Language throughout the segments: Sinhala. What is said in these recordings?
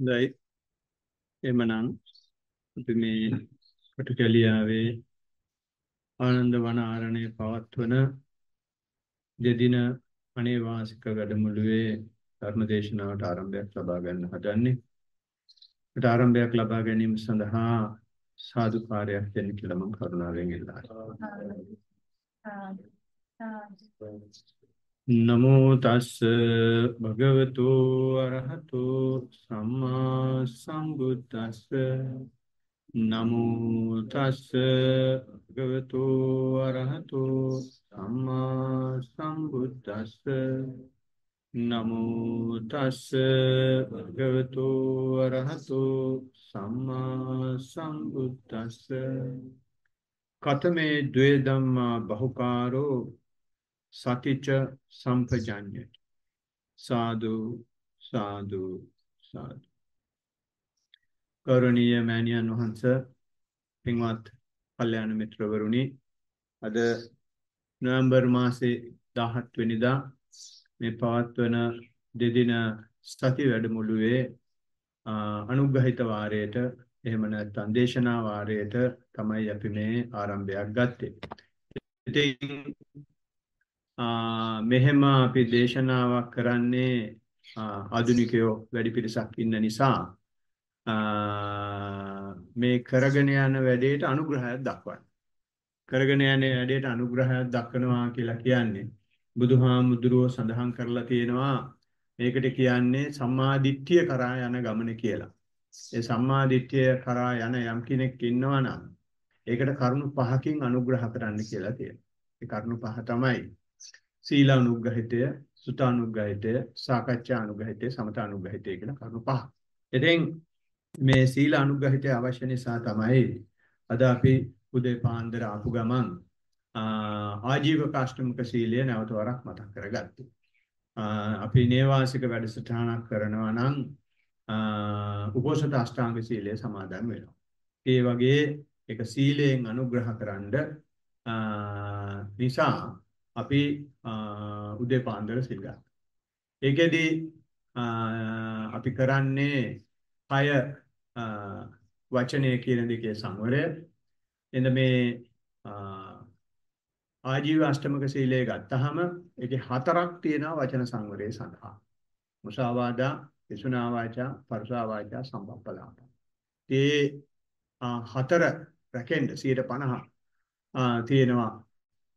දැයි එමනම් අපි මේ පටුකැලියාවේ ආනන්ද වන ආරණ්‍ය පවත්වන දෙදින අනේවාසික වැඩමුළුවේ ධර්ම දේශනාවට ආරම්භයක් ලබා ගන්න හදන්නේ. ඒට ආරම්භයක් ලබා ගැනීම සඳහා සාදුකාරයක් දෙන්න කියලා මම කරුණාවෙන් ඉල්ලා නමෝ තස්ස භගවතු අරහතු සම්මා සම්බුද්දස්ස. නමෝ තස්ස භගවතු අරහතු සම්මා සම්බුද්දස්ස. නමෝ තස්ස භගවතු අරහතු සම්මා සම්බුද්දස්ස. කතමේ ද්වේ ධම්මා බහුකාරෝ සතිච සම්පජඤ්ඤය සාදු සාදු සාදු කරුණීය මෑණියන් වහන්ස පින්වත් කල්යාණ මිත්‍රවරුනි අද නොවැම්බර් මාසේ 17 වෙනිදා මේ පවත්වන දෙදින සති වැඩමුළුවේ අනුග්‍රහිත වාරයට එහෙම නැත්නම් දේශනා වාරයට තමයි අපි මේ ආරම්භයක් ගත්තේ. ඉතින් මෙහෙම අපි දේශනාවක් කරන්නේ ආධුනිකයෝ වැඩි පිරිසක් ඉන්න නිසා මේ කරගෙන යන වැඩේට අනුග්‍රහයක් දක්වන්න. කරගෙන යන වැඩේට අනුග්‍රහයක් දක්වනවා කියලා කියන්නේ බුදුහාමුදුරුවෝ සඳහන් කරලා තියෙනවා මේකට කියන්නේ සම්මාදිට්ඨිය කරා යන ගමන කියලා. ඒ සම්මාදිට්ඨිය කරා යන යම් කෙනෙක් ඉන්නවා නම් ඒකට කරුණු පහකින් අනුග්‍රහ කරන්න කියලා තියෙනවා. ඒ කරුණු පහ තමයි සීලානුග්‍රහිතය, සුතානුග්‍රහිතය, සාකච්ඡානුග්‍රහිතය, සමතානුග්‍රහිතය කියලා කරුණු පහ. ඉතින් මේ සීලානුග්‍රහිතය අවශ්‍ය නිසා තමයි අද අපි උදේ පාන්දර ආපු ගමන් ආජීවක අෂ්ටමක සීලය නැවත වරක් මතක් කරගත්තේ. අපි නේවාසික වැඩසටහනක් කරනවා නම් උපෝසත අෂ්ටාංග සීලය සමාදන් වෙනවා. ඒ වගේ එක සීලයෙන් අනුග්‍රහ කරන්න නිසා අපි උදේ පාන්දර සිල් ගන්නවා. ඒකෙදි අපි කරන්නේ කය වචනය කියන දෙකේ සංවරය. එඳ මේ ආජීව අෂ්ටමක සීලය ගත්තාම ඒකේ හතරක් තියෙනවා වචන සංවරය සඳහා. මුසාවාදා, විසුනා වාචා, පරුසා වාචා, සම්පප්පලාප. ඒ හතර රැකෙන්න 150 තියෙනවා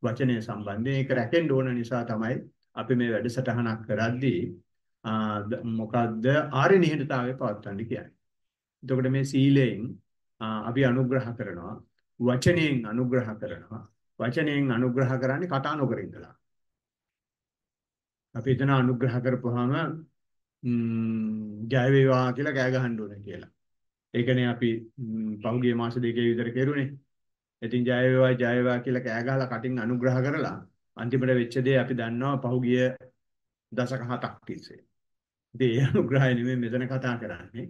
වචනය සම්බන්ධයෙන් ඒක රැකෙන්න ඕන නිසා තමයි අපි මේ වැඩසටහනක් කරද්දී මොකද්ද ආර්ය නිහඬතාවය පවත්වන්න කියන්නේ. එතකොට මේ සීලයෙන් අපි අනුග්‍රහ කරනවා වචනයෙන් අනුග්‍රහ කරනවා වචනයෙන් අනුග්‍රහ කරන්නේ කතා නොකර ඉඳලා. අපි එතන අනුග්‍රහ කරපුවාම ජය වේවා කියලා කෑ ගහන්න ඕනේ කියලා. ඒකනේ අපි පහුගිය මාස දෙකේ විතර කෙරුණේ. ඉතින් ජය වේවා ජය වේවා කියලා කෑ ගහලා කටින් අනුග්‍රහ කරලා අන්තිමට වෙච්ච දේ අපි දන්නවා පහුගිය දශක හතක් තිස්සේ. ඉතින් ඒ අනුග්‍රහය නෙමෙයි මෙතන කතා කරන්නේ.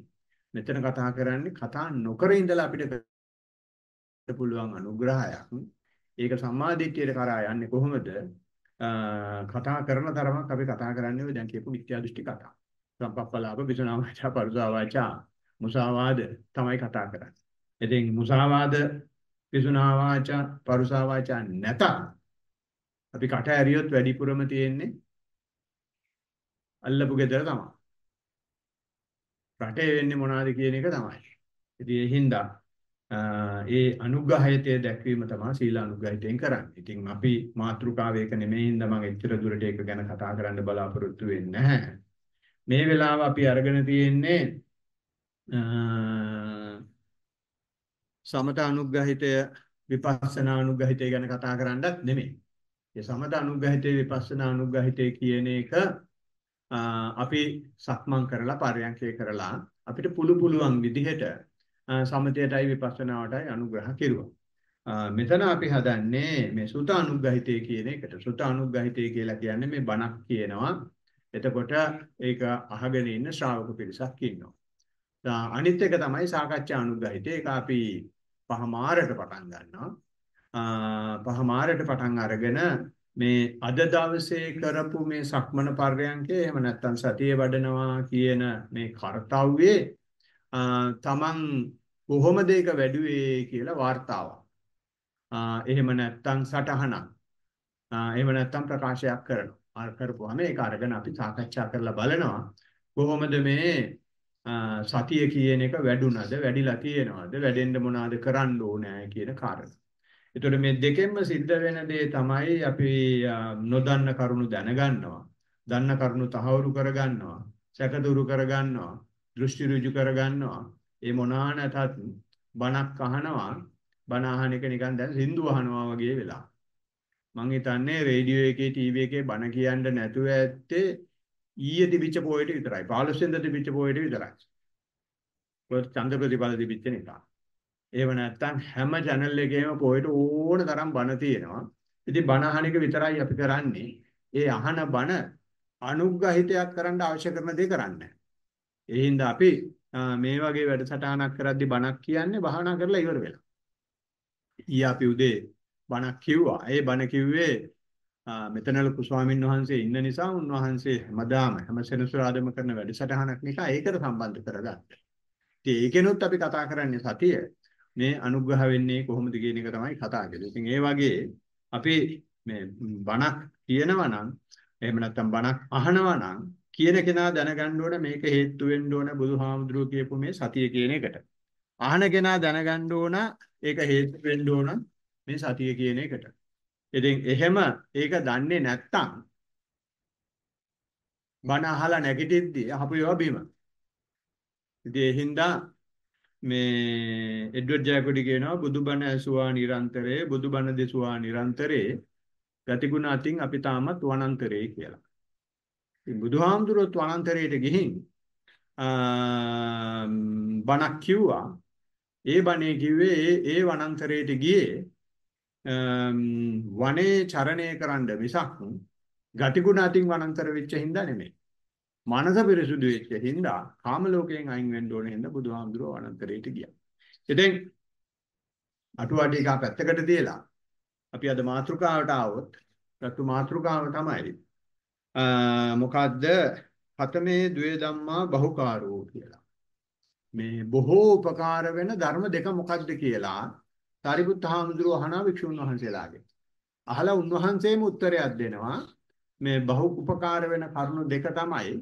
මෙතන කතා කරන්නේ කතා නොකර ඉඳලා අපිට පුළුවන් අනුග්‍රහයක්. ඒක සම්මාදිට්ඨියට කරා යන්නේ කොහොමද? කතා කරන තරමක් අපි කතා කරන්නේ ඔය දැන් කියපු මිත්‍යා දෘෂ්ටි කතා. සම්පප්පලාප විසුනා වාචා පරුසා වාචා මුසාවාද තමයි කතා කරන්නේ. ඉතින් මුසාවාද විසුනා වාචා පරුසා වාචා නැත. අපි කට ඇරියොත් වැඩිපුරම තියෙන්නේ අල්ලපු ගෙදර තමයි. රටේ වෙන්නේ මොනවද කියන එක තමයි. ඉතින් ඒ හින්දා ඒ අනුග්‍රහයතේ දැක්වීම තමයි සීල අනුග්‍රහිතෙන් කරන්නේ. ඉතින් අපි මාතෘකාව ඒක නෙමෙයි හින්දා මම එච්චර දුරට ඒක ගැන කතා කරන්න බලාපොරොත්තු වෙන්නේ නැහැ. මේ වෙලාව අපි අරගෙන තියෙන්නේ සමත අනුග්‍රහිතය විපස්සනා අනුග්‍රහිතය ගැන කතා කරන්නත් නෙමෙයි. ඒ සමත අනුග්‍රහිතය විපස්සනා අනුග්‍රහිතය කියන එක අපි සක්මන් කරලා පරයන්කේ කරලා අපිට පුළු පුළුවන් විදිහට සමතයටයි විපස්සනාවටයි අනුග්‍රහ කෙරුවා. මෙතන අපි හදන්නේ මේ සුත අනුග්‍රහිතය කියන එකට. සුත අනුග්‍රහිතය කියලා කියන්නේ මේ බණක් කියනවා. එතකොට ඒක අහගෙන ඉන්න ශ්‍රාවක පිරිසක් ඉන්නවා. අනිත් එක තමයි සාකච්ඡා අනුග්‍රහිතය. ඒක අපි පහමාරට පටන් ගන්නවා. පහමාරට පටන් අරගෙන මේ අද දවසේ කරපු මේ සක්මන පර්යංකේ එහෙම නැත්නම් සතිය වඩනවා කියන මේ කාර්යයේ තමන් කොහොමද ඒක වැඩුවේ කියලා වාර්තාවක්. එහෙම නැත්නම් සටහනක්. එහෙම නැත්නම් ප්‍රකාශයක් කරනවා. කරපුවාම ඒක අරගෙන අපි සාකච්ඡා කරලා බලනවා කොහොමද මේ සතිය කියන එක වැඩුණද වැඩිලා තියෙනවද වැඩෙන්න මොනවද කරන්න ඕනේ කියන කාරණා. එතකොට මේ දෙකෙන්ම සිද්ධ වෙන දේ තමයි අපි නොදන්න කරුණු දැනගන්නවා. දන්න කරුණු තහවුරු කරගන්නවා. සැකදුරු කරගන්නවා. දෘෂ්ටි ඍජු කරගන්නවා. ඒ මොනවා නැතත් බණක් අහනවා. බණ අහන එක නිකන් දැන් සින්දු අහනවා වගේ වෙලා. මං හිතන්නේ රේඩියෝ එකේ ටීවී එකේ බණ කියන්න නැතුව ඇත්තේ ඊයේ තිබිච්ච පොයට විතරයි. 15 වෙනිදා තිබිච්ච පොයට විතරයි. පොත් ඡන්ද ප්‍රතිඵල තිබිච්ච නිසා. ඒව නැත්තම් හැම channel එකේම පොයට ඕන තරම් බණ තියෙනවා. ඉතින් බණ අහන එක විතරයි අපි කරන්නේ. ඒ අහන බණ අනුග්‍රහිතයක් කරන්න අවශ්‍ය කරන දේ කරන්නේ. ඒ හින්දා අපි මේ වගේ වැඩසටහනක් කරද්දී බණක් කියන්නේ භාවනා කරලා ඉවර වෙලා. ඊ අපි උදේ බණක් කිව්වා. ඒ බණ කිව්වේ මෙතන ලොකු ස්වාමින් වහන්සේ ඉන්න නිසා උන්වහන්සේ හැමදාම හැම සෙනසුරාදම කරන වැඩසටහනක් නිසා ඒකට සම්බන්ධ කරගත්තා. ඉතින් ඒකෙනුත් අපි කතා කරන්නේ සතිය මේ අනුග්‍රහ වෙන්නේ කොහොමද කියන එක තමයි කතා කරන්නේ. ඉතින් ඒ වගේ අපි මේ බණක් කියනවා නම් එහෙම නැත්නම් බණක් අහනවා නම් කියන කෙනා දැනගන්න ඕන මේක හේතු වෙන්න ඕන බුදුහාමුදුරුවෝ කියපු මේ සතිය කියන එකට. අහන කෙනා දැනගන්න ඕන ඒක හේතු වෙන්න ඕන මේ සතිය කියන එකට. ඉතින් එහෙම ඒක දන්නේ නැත්තම් බණ අහලා නැගිටිද්දී අහපු ඒවා බීම. ඉතින් ඒ හින්දා මේ එඩ්වඩ් ජයකොඩි කියනවා බුදුබණ ඇසුවා නිරන්තරේ බුදුබණ දෙසුවා නිරන්තරේ ගතිගුණ අතින් අපි තාමත් වනාන්තරේ කියලා. ඉතින් බුදුහාමුදුරුවෝ වනාන්තරයට ගිහින් බණක් කිව්වා. ඒ බණේ කිව්වේ ඒ ඒ වනාන්තරයට ගියේ වනේ චරණය කරන්න මිසක් ගතිගුණ අතින් වනාන්තර වෙච්ච හින්දා නෙමෙයි. මනස පිරිසුදු වෙච්ච හින්දා කාම ලෝකයෙන් අයින් වෙන්න ඕන හින්දා බුදුහාමුදුරුවෝ වනාන්තරයට ගියා. ඉතින් අටුවා ටික පැත්තකට තියලා අපි අද මාතෘකාවට ආවොත් රතු මාතෘකාව තමයි මොකද්ද හතමේ ද්වේ ධම්මා බහුකාරෝ කියලා. මේ බොහෝ උපකාර වෙන ධර්ම දෙක මොකද්ද කියලා සාරිපුත්ත හාමුදුරුවෝ අහනවා වික්ෂුන් වහන්සේලාගෙන්. අහලා උන්වහන්සේම උත්තරයක් දෙනවා මේ බහු උපකාර වෙන කරුණු දෙක තමයි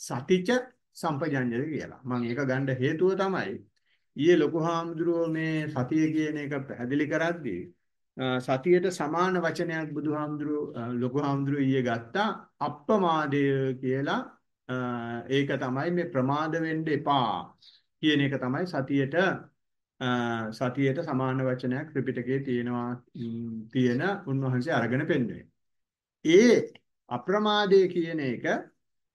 සතිච සම්පජඤ්ඤය කියලා. මම ඒක ගන්න හේතුව තමයි ඊයේ ලොකු හාමුදුරුවෝ මේ සතිය කියන එක පැහැදිලි කරද්දී සතියට සමාන වචනයක් බුදුහාමුදුරුවෝ ලොකු හාමුදුරුවෝ ඊයේ ගත්තා අප්පමාදය කියලා ඒක තමයි මේ ප්‍රමාද වෙන්න එපා කියන එක තමයි සතියට සතියට සමාන වචනයක් ත්‍රිපිටකයේ තියෙනවා තියෙන උන්වහන්සේ අරගෙන පෙන්වන්නේ. ඒ අප්‍රමාදය කියන එක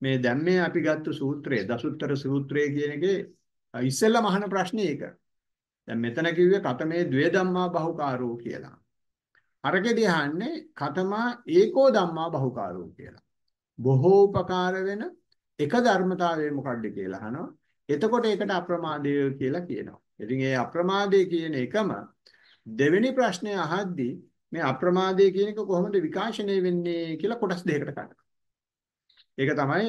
මේ දැන් මේ අපි ගත්ත සූත්‍රය දසුත්තර සූත්‍රය කියන එකේ ඉස්සෙල්ලාම අහන ප්‍රශ්නේ ඒක. දැන් මෙතන කිව්වේ කතමේ ද්වේ ධම්මා බහුකාරෝ කියලා. අරකෙදී අහන්නේ කතමා ඒකෝ ධම්මා බහුකාරෝ කියලා. බොහෝ උපකාර වෙන එක ධර්මතාවය මොකක්ද කියලා අහනවා. එතකොට ඒකට අප්‍රමාදය කියලා කියනවා. ඉතින් ඒ අප්‍රමාදය කියන එකම දෙවෙනි ප්‍රශ්නය අහද්දී මේ අප්‍රමාදය කියන එක කොහොමද විකාශනය වෙන්නේ කියලා කොටස් දෙකකට කඩනවා. ඒක තමයි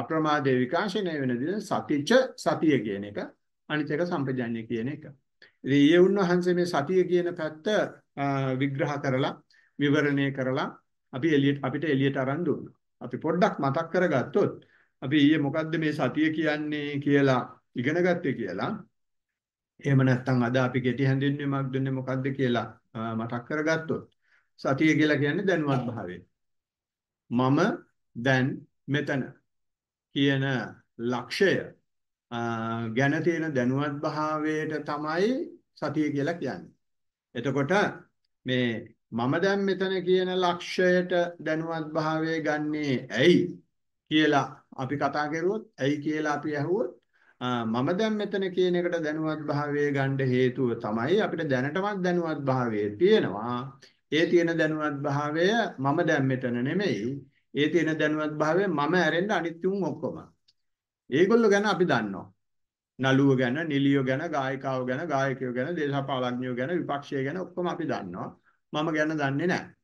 අප්‍රමාදයේ විකාශනය වෙන දින සතිච සතිය කියන එක අනිත් එක සම්පජඤ්ඤය කියන එක. ඉතින් ඊයේ උන්වහන්සේ මේ සතිය කියන පැත්ත විග්‍රහ කරලා විවරණය කරලා අපි එළියට අපිට එළියට අරන් දුන්නා. අපි පොඩ්ඩක් මතක් කරගත්තොත් අපි ඊයේ මොකද්ද මේ සතිය කියන්නේ කියලා ඉගෙන ගත්තේ කියලා එහෙම නැත්නම් අද අපි කෙටි හැඳින්වීමක් දුන්නේ මොකද්ද කියලා මතක් කරගත්තොත් සතිය කියලා කියන්නේ දැනුවත් භාවය. මම දැන් මෙතන කියන ලක්ෂය ගැන තියෙන දැනුවත් භාවයට තමයි සතිය කියලා කියන්නේ. එතකොට මේ මම දැන් මෙතන කියන ලක්ෂයට දැනුවත් භාවය ගන්නේ ඇයි කියලා අපි කතා කරුවොත් ඇයි කියලා අපි අහුවොත් මම දැන් මෙතන කියන එකට දැනුවත් භාවය ගන්න හේතුව තමයි අපිට දැනටමත් දැනුවත් භාවය තියෙනවා. ඒ තියෙන දැනුවත් භාවය මම දැන් මෙතන නෙමෙයි. ඒ තියෙන දැනුවත් භාවය මම ඇරෙන්න අනිත් උන් ඔක්කොම. ඒගොල්ලෝ ගැන අපි දන්නවා. නළුව ගැන, නිලියෝ ගැන, ගායිකාව ගැන, ගායකයෝ ගැන, දේශපාලඥයෝ ගැන, විපක්ෂය ගැන ඔක්කොම අපි දන්නවා. මම ගැන දන්නේ නැහැ.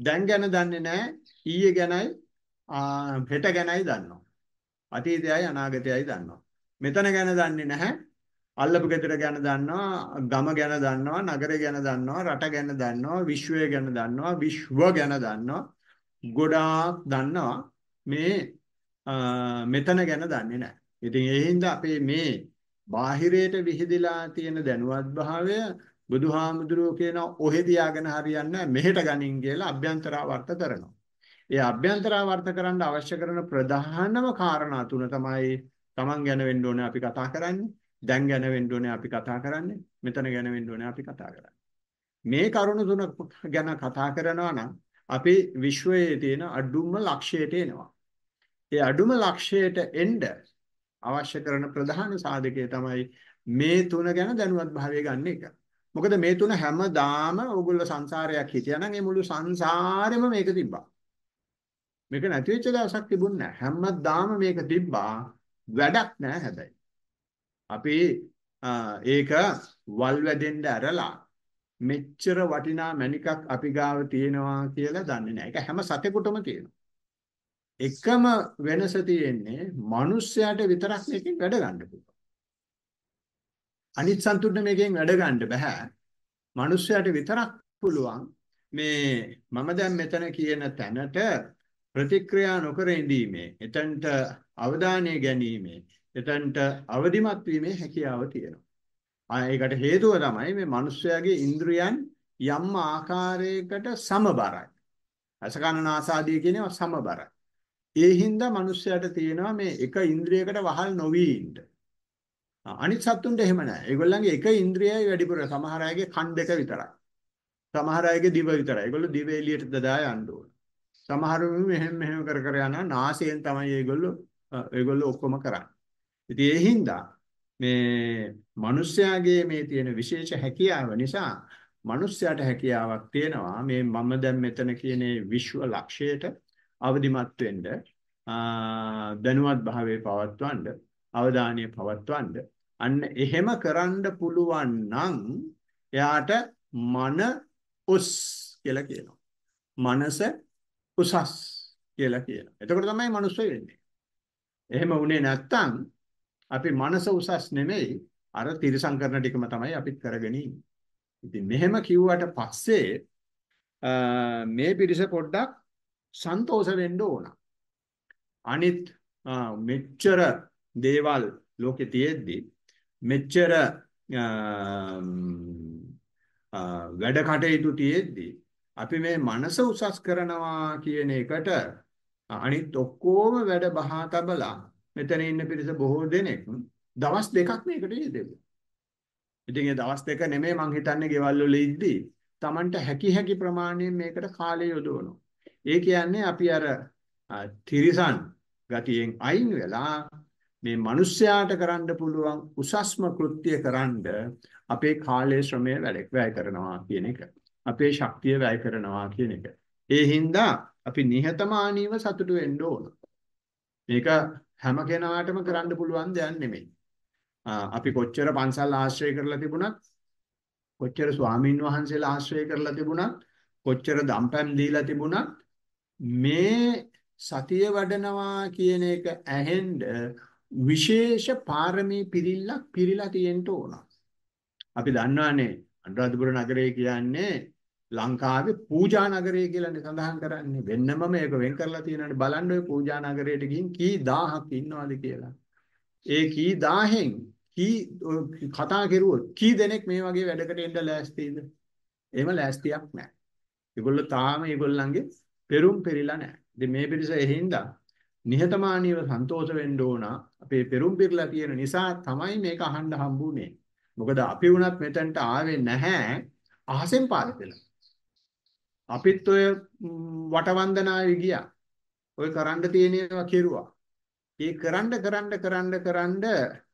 දැන් ගැන දන්නේ නැහැ. ඊයේ ගැනයි හෙට ගැනයි දන්නවා. අතීතයයි අනාගතයයි දන්නවා. මෙතන ගැන දන්නේ නැහැ. අල්ලපු ගෙදර ගැන දන්නවා, ගම ගැන දන්නවා, නගරය ගැන දන්නවා, රට ගැන දන්නවා, විශ්වය ගැන දන්නවා, විශ්ව ගැන දන්නවා. ගොඩාක් දන්නවා. මේ මෙතන ගැන දන්නේ නැහැ. ඉතින් ඒ හින්දා අපේ මේ බාහිරයට විහිදලා තියෙන දැනුවත් භාවය බුදුහාමුදුරුවෝ කියන ඔහෙ තියාගෙන හරියන්නේ මෙහෙට ගනින් කියලා අභ්‍යන්තරාවර්ත කරනවා. ඒ අභ්‍යන්තරාවර්ත කරන්න අවශ්‍ය කරන ප්‍රධානම කාරණා තුන තමයි Taman ගැන වෙන්න ඕනේ අපි කතා කරන්නේ. දැන් ගැන වෙන්න ඕනේ අපි කතා කරන්නේ. මෙතන ගැන වෙන්න ඕනේ අපි කතා කරන්නේ. මේ කරුණු තුන ගැන කතා කරනවා නම් අපි විශ්වයේ තියෙන අඩුම ලක්ෂයට එනවා. ඒ අඩුම ලක්ෂයට එන්න අවශ්‍ය කරන ප්‍රධාන සාධකය තමයි මේ තුන ගැන දැනුවත් භාවය ගන්න එක. මොකද මේ තුන හැමදාම ඕගොල්ලෝ සංසාරයක් හිටියා නම් ඒ මුළු සංසාරෙම මේක තිබ්බා. මේක නැති වෙච්ච දවසක් තිබුණේ නැහැ. හැමදාම මේක තිබ්බා. වැඩක් නැහැ හැබැයි. අපි ඒක වල් වැදෙන්න ඇරලා මෙච්චර වටිනා මණිකක් අපි ගාව තියෙනවා කියලා දන්නේ නැහැ. ඒක හැම සතෙකුටම තියෙනවා. එකම වෙනස තියෙන්නේ මිනිස්සයාට විතරක් මේකෙන් වැඩ ගන්න පුළුවන්. අනිත් සන්තුන්න මේකෙන් වැඩ ගන්න බෑ. මිනිස්සයාට විතරක් පුළුවන් මේ මම දැන් මෙතන කියන තැනට ප්‍රතික්‍රියා නොකර ඉඳීමේ එතනට අවධානය ගැනීමේ එතනට අවදිමත් වීමේ හැකියාව තියෙනවා. ආ ඒකට හේතුව තමයි මේ මිනිස්යාගේ ඉන්ද්‍රියන් යම් ආකාරයකට සමබරයි. අසකනනාසාදී කියනවා සමබරයි. ඒ හින්දා මිනිස්යාට තියෙනවා මේ එක ඉන්ද්‍රියකට වහල් නොවි ඉන්න. අනිත් සත්තුන්ට එහෙම නැහැ. ඒගොල්ලන්ගේ එක ඉන්ද්‍රියයි වැඩිපුර සමහර අයගේ කන් දෙක විතරයි. සමහර අයගේ දිව විතරයි. ඒගොල්ලෝ දිව එළියට දදා යන්න ඕන. සමහර මෙහෙම මෙහෙම කර කර යනවා නාසයෙන් තමයි ඒගොල්ලෝ ඒගොල්ලෝ ඔක්කොම කරන්නේ. ඉතින් ඒ හින්දා මේ මිනිස්යාගේ මේ තියෙන විශේෂ හැකියාව නිසා මිනිස්යාට හැකියාවක් තියෙනවා මේ මම දැන් මෙතන කියන විශ්ව ලක්ෂයට අවදිමත් වෙන්න දැනුවත් භාවයේ පවත්වන්න අවධානය පවත්වන්න අන්න එහෙම කරන්න පුළුවන් නම් එයාට මන උස් කියලා කියනවා. මනස උසස් කියලා කියනවා. එතකොට තමයි මනුස්සය වෙන්නේ. එහෙම වුණේ නැත්තම් අපි මනස උසස් නෙමෙයි අර තිරසං කරන ටිකම තමයි අපිත් කරගෙන ඉතින් මෙහෙම කිව්වට පස්සේ මේ පිරිස පොඩ්ඩක් සන්තෝෂ වෙන්න ඕන. අනිත් මෙච්චර දේවල් ලෝකේ තියෙද්දි මෙච්චර වැඩ කටයුතු තියෙද්දි අපි මේ මනස උසස් කරනවා කියන එකට අනිත් ඔක්කොම වැඩ බහා තබලා මෙතන ඉන්න පිරිස බොහෝ දෙනෙක් දවස් දෙකක් මේකට යෙදෙව්වා. ඉතින් ඒ දවස් දෙක නෙමෙයි මං හිතන්නේ ගෙවල් වල ඉද්දි Tamanට හැකි හැකි ප්‍රමාණයෙන් මේකට කාලය යොදවනවා. ඒ කියන්නේ අපි අර තිරිසන් ගතියෙන් අයින් වෙලා මේ මිනිස්යාට කරන්න පුළුවන් උසස්ම කෘත්‍ය කරන්න අපේ කාලයේ ශ්‍රමය වැඩ වැය කරනවා කියන එක. අපේ ශක්තිය වැය කරනවා කියන එක. ඒ හින්දා අපි නිහතමානීව සතුටු වෙන්න ඕන. මේක හැම කෙනාටම කරන්න පුළුවන් දෙයක් නෙමෙයි. අපි කොච්චර පන්සල් ආශ්‍රය කරලා තිබුණත් කොච්චර ස්වාමින් වහන්සේලා ආශ්‍රය කරලා තිබුණත් කොච්චර දම්පැම් දීලා තිබුණත් මේ සතිය වඩනවා කියන එක ඇහෙන්න විශේෂ පාරමී පිරිල්ලක් පිරීලා තියෙන්න ඕන. අපි දන්නවානේ අනුරාධපුර නගරය කියන්නේ ලංකාවේ පූජා නගරය කියලානේ සඳහන් කරන්නේ. වෙන්නම මේක වෙන් කරලා තියෙනවානේ. බලන්න ඔය පූජා නගරයට ගිහින් කී දහහක් ඉන්නවද කියලා. ඒ කී දහහෙන් කී කතා කෙරුවොත් කී දෙනෙක් මේ වගේ වැඩකට එන්න ලෑස්තිද? එහෙම ලෑස්තියක් නැහැ. ඒගොල්ලෝ තාම ඒගොල්ලන්ගේ පෙරුම් පෙරිලා නැහැ. ඉතින් මේ පිරිස එහින්දා නිහතමානීව සන්තෝෂ වෙන්න ඕන. අපේ පෙරුම් පෙරලා තියෙන නිසා තමයි මේක අහන්න හම්බුනේ. මොකද අපි වුණත් මෙතනට ආවේ නැහැ අහසෙන් පාරෙලා. අපිත් ඔය වටවන්දනාවේ ගියා. ඔය කරන්න තියෙන ඒවා කෙරුවා. ඒ කරන්න කරන්න කරන්න කරන්න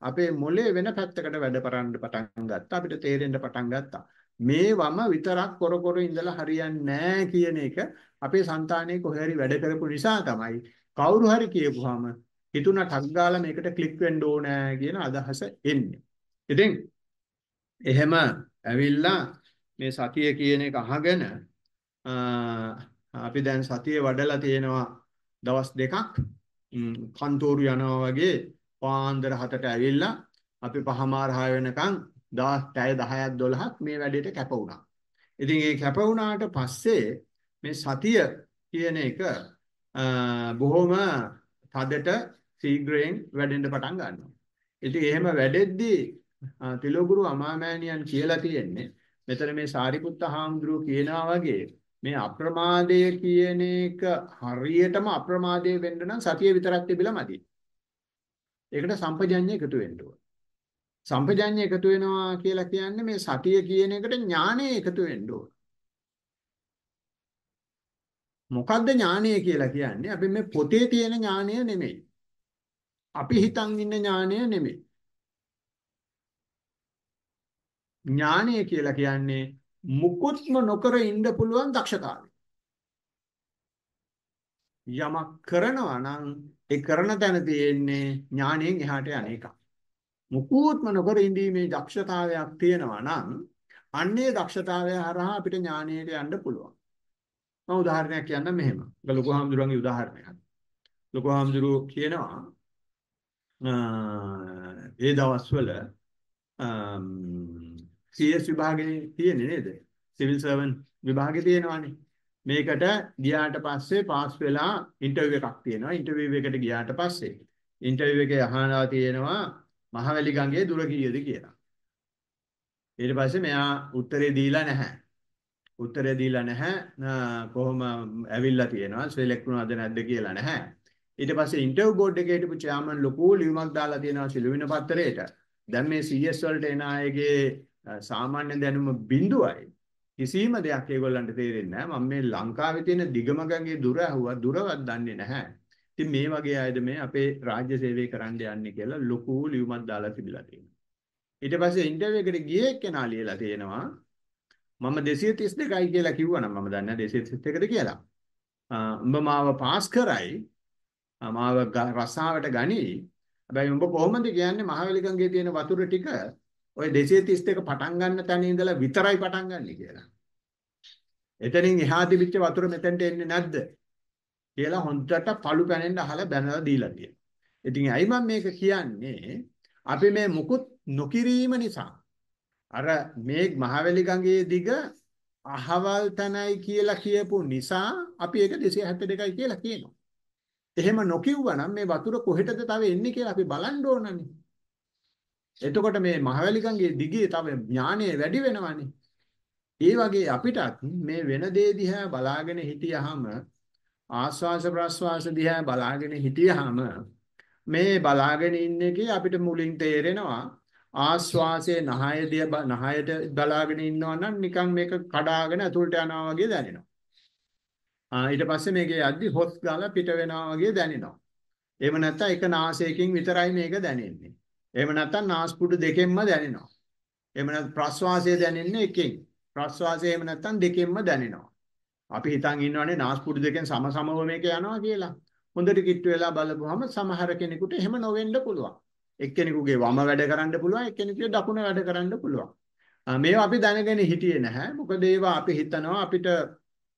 අපේ මොලේ වෙන පැත්තකට වැඩ කරන්න පටන් ගත්තා. අපිට තේරෙන්න පටන් ගත්තා. මේ වම විතරක් කොර කොර ඉඳලා හරියන්නේ නැහැ කියන එක අපේ సంతානයේ කොහේ හරි වැඩ කරපු නිසා තමයි කවුරු හරි කියපුවාම හිතුණ ටක් ගාලා මේකට ක්ලික් වෙන්න ඕනෑ කියන අදහස එන්නේ. ඉතින් එහෙම ඇවිල්ලා මේ සතිය කියන එක අහගෙන අපි දැන් සතිය වඩලා තියෙනවා දවස් දෙකක් කන්තෝරු යනවා වගේ පාන්දර 7ට ඇවිල්ලා අපි පහමාර 6 වෙනකන් දවස් පැය 10ක් 12ක් මේ වැඩේට කැප වුණා. ඉතින් ඒ කැප වුණාට පස්සේ මේ සතිය කියන එක බොහොම තදට ශීඝ්‍රයෙන් වැඩෙන්න පටන් ගන්නවා. ඉතින් එහෙම වැඩෙද්දී තිලෝගුරු අමාමෑණියන් කියලා තියෙන්නේ මෙතන මේ සාරිපුත්ත හාමුදුරුවෝ කියනවා වගේ මේ අප්‍රමාදය කියන එක හරියටම අප්‍රමාදය වෙන්න නම් සතිය විතරක් තිබිලා මදි. ඒකට සම්පජඤ්ඤය එකතු වෙන්න ඕන. සම්පජඤ්ඤය එකතු වෙනවා කියලා කියන්නේ මේ සතිය කියන එකට ඥානය එකතු වෙන්න ඕන. මොකද්ද ඥානය කියලා කියන්නේ? අපි මේ පොතේ තියෙන ඥානය නෙමෙයි. අපි හිතන් ඉන්න ඥානය නෙමෙයි. ඥානය කියලා කියන්නේ මුකුත්ම නොකර ඉන්න පුළුවන් දක්ෂතාවය. යමක් කරනවා නම් ඒ කරන තැන තියෙන්නේ ඥාණයෙන් එහාට යන එක. මුකුත්ම නොකර ඉඳීමේ දක්ෂතාවයක් තියෙනවා නම් අන්නේ දක්ෂතාවය හරහා අපිට ඥාණයට යන්න පුළුවන්. මම උදාහරණයක් කියන්නම් මෙහෙම. ඒක ලොකු හාමුදුරුවන්ගේ උදාහරණයක්. ලොකු හාමුදුරුවෝ කියනවා ඒ දවස්වල CS විභාගේ තියෙන්නේ නේද? සිවිල් සර්වන් විභාගේ තියෙනවානේ. මේකට ගියාට පස්සේ පාස් වෙලා ඉන්ටර්විව් එකක් තියෙනවා. ඉන්ටර්විව් එකට ගියාට පස්සේ ඉන්ටර්විව් එකේ අහනවා තියෙනවා මහවැලි ගඟේ දුර කීයද කියලා. ඊට පස්සේ මෙයා උත්තරේ දීලා නැහැ. උත්තරේ දීලා නැහැ. කොහොම ඇවිල්ලා තියෙනවා. සිලෙක්ට් වුණාද නැද්ද කියලා නැහැ. ඊට පස්සේ ඉන්ටර්විව් බෝඩ් එකේ හිටපු චෙයාමන් ලොකු ලියුමක් දාලා තියෙනවා සිළුවින පත්තරේට. දැන් මේ CS වලට එන අයගේ සාමාන්‍ය දැනුම බිඳුවයි. කිසිම දෙයක් ඒගොල්ලන්ට තේරෙන්නේ නැහැ. මම මේ ලංකාවේ තියෙන දිගම ගඟේ දුර ඇහුවා දුරවත් දන්නේ නැහැ. ඉතින් මේ වගේ අයද මේ අපේ රාජ්‍ය සේවය කරන්න යන්නේ කියලා ලොකු ලියුමක් දාලා තිබිලා තියෙනවා. ඊට පස්සේ ඉන්ටර්විව් එකට ගියේ එක්කෙනා ලියලා තියෙනවා මම 232යි කියලා කිව්වනම් මම දන්නේ 231ද කියලා. උඹ මාව පාස් කරයි මාව රස්සාවට ගනි. හැබැයි උඹ කොහොමද කියන්නේ මහවැලි ගඟේ තියෙන වතුර ටික ওই 232 පටන් ගන්න තැන ඉඳලා විතරයි පටන් ගන්න කියලා. එතනින් එහා තිබිච්ච වතුර මෙතෙන්ට එන්නේ නැද්ද? කියලා හොන්දට පළු පැනෙන්න අහලා බැනලා දීලා තියෙනවා. ඉතින් ඇයි මම මේක කියන්නේ? අපි මේ මුකුත් නොකිරීම නිසා අර මේ මහවැලි ගඟේ දිග අහවල් තැනයි කියලා කියපු නිසා අපි ඒක 272යි කියලා කියනවා. එහෙම නොකියුවා නම් මේ වතුර කොහෙටද තව එන්නේ කියලා අපි බලන්න ඕනනේ. එතකොට මේ මහවැලි ගඟේ දිගේ තව ඥානය වැඩි වෙනවනේ. ඒ වගේ අපිටත් මේ වෙන දේ දිහා බලාගෙන හිටියහම ආස්වාස ප්‍රස්වාස දිහා බලාගෙන හිටියහම මේ බලාගෙන ඉන්න එකේ අපිට මුලින් තේරෙනවා ආස්වාසයේ නහය දිය නහයට බලාගෙන ඉන්නවා නම් නිකන් මේක කඩාගෙන ඇතුළට යනවා වගේ දැනෙනවා. ආ ඊට පස්සේ මේකේ යද්දි හොස් ගාලා පිට වෙනවා වගේ දැනෙනවා. එහෙම නැත්නම් එක නාසයකින් විතරයි මේක දැනෙන්නේ. එහෙම නැත්නම් නාස්පුඩු දෙකෙන්ම දැනෙනවා. එහෙම නැත්නම් ප්‍රස්වාසය දැනෙන්නේ එකෙන්. ප්‍රස්වාසය එහෙම නැත්නම් දෙකෙන්ම දැනෙනවා. අපි හිතන් ඉන්නවනේ නාස්පුඩු දෙකෙන් සම සමව මේක යනවා කියලා. හොඳට කිට්ටු වෙලා බලපුවම සමහර කෙනෙකුට එහෙම නොවෙන්න පුළුවන්. එක්කෙනෙකුගේ වම වැඩ කරන්න පුළුවන් එක්කෙනෙකුගේ දකුණ වැඩ කරන්න පුළුවන්. මේවා අපි දැනගෙන හිටියේ නැහැ. මොකද ඒවා අපි හිතනවා අපිට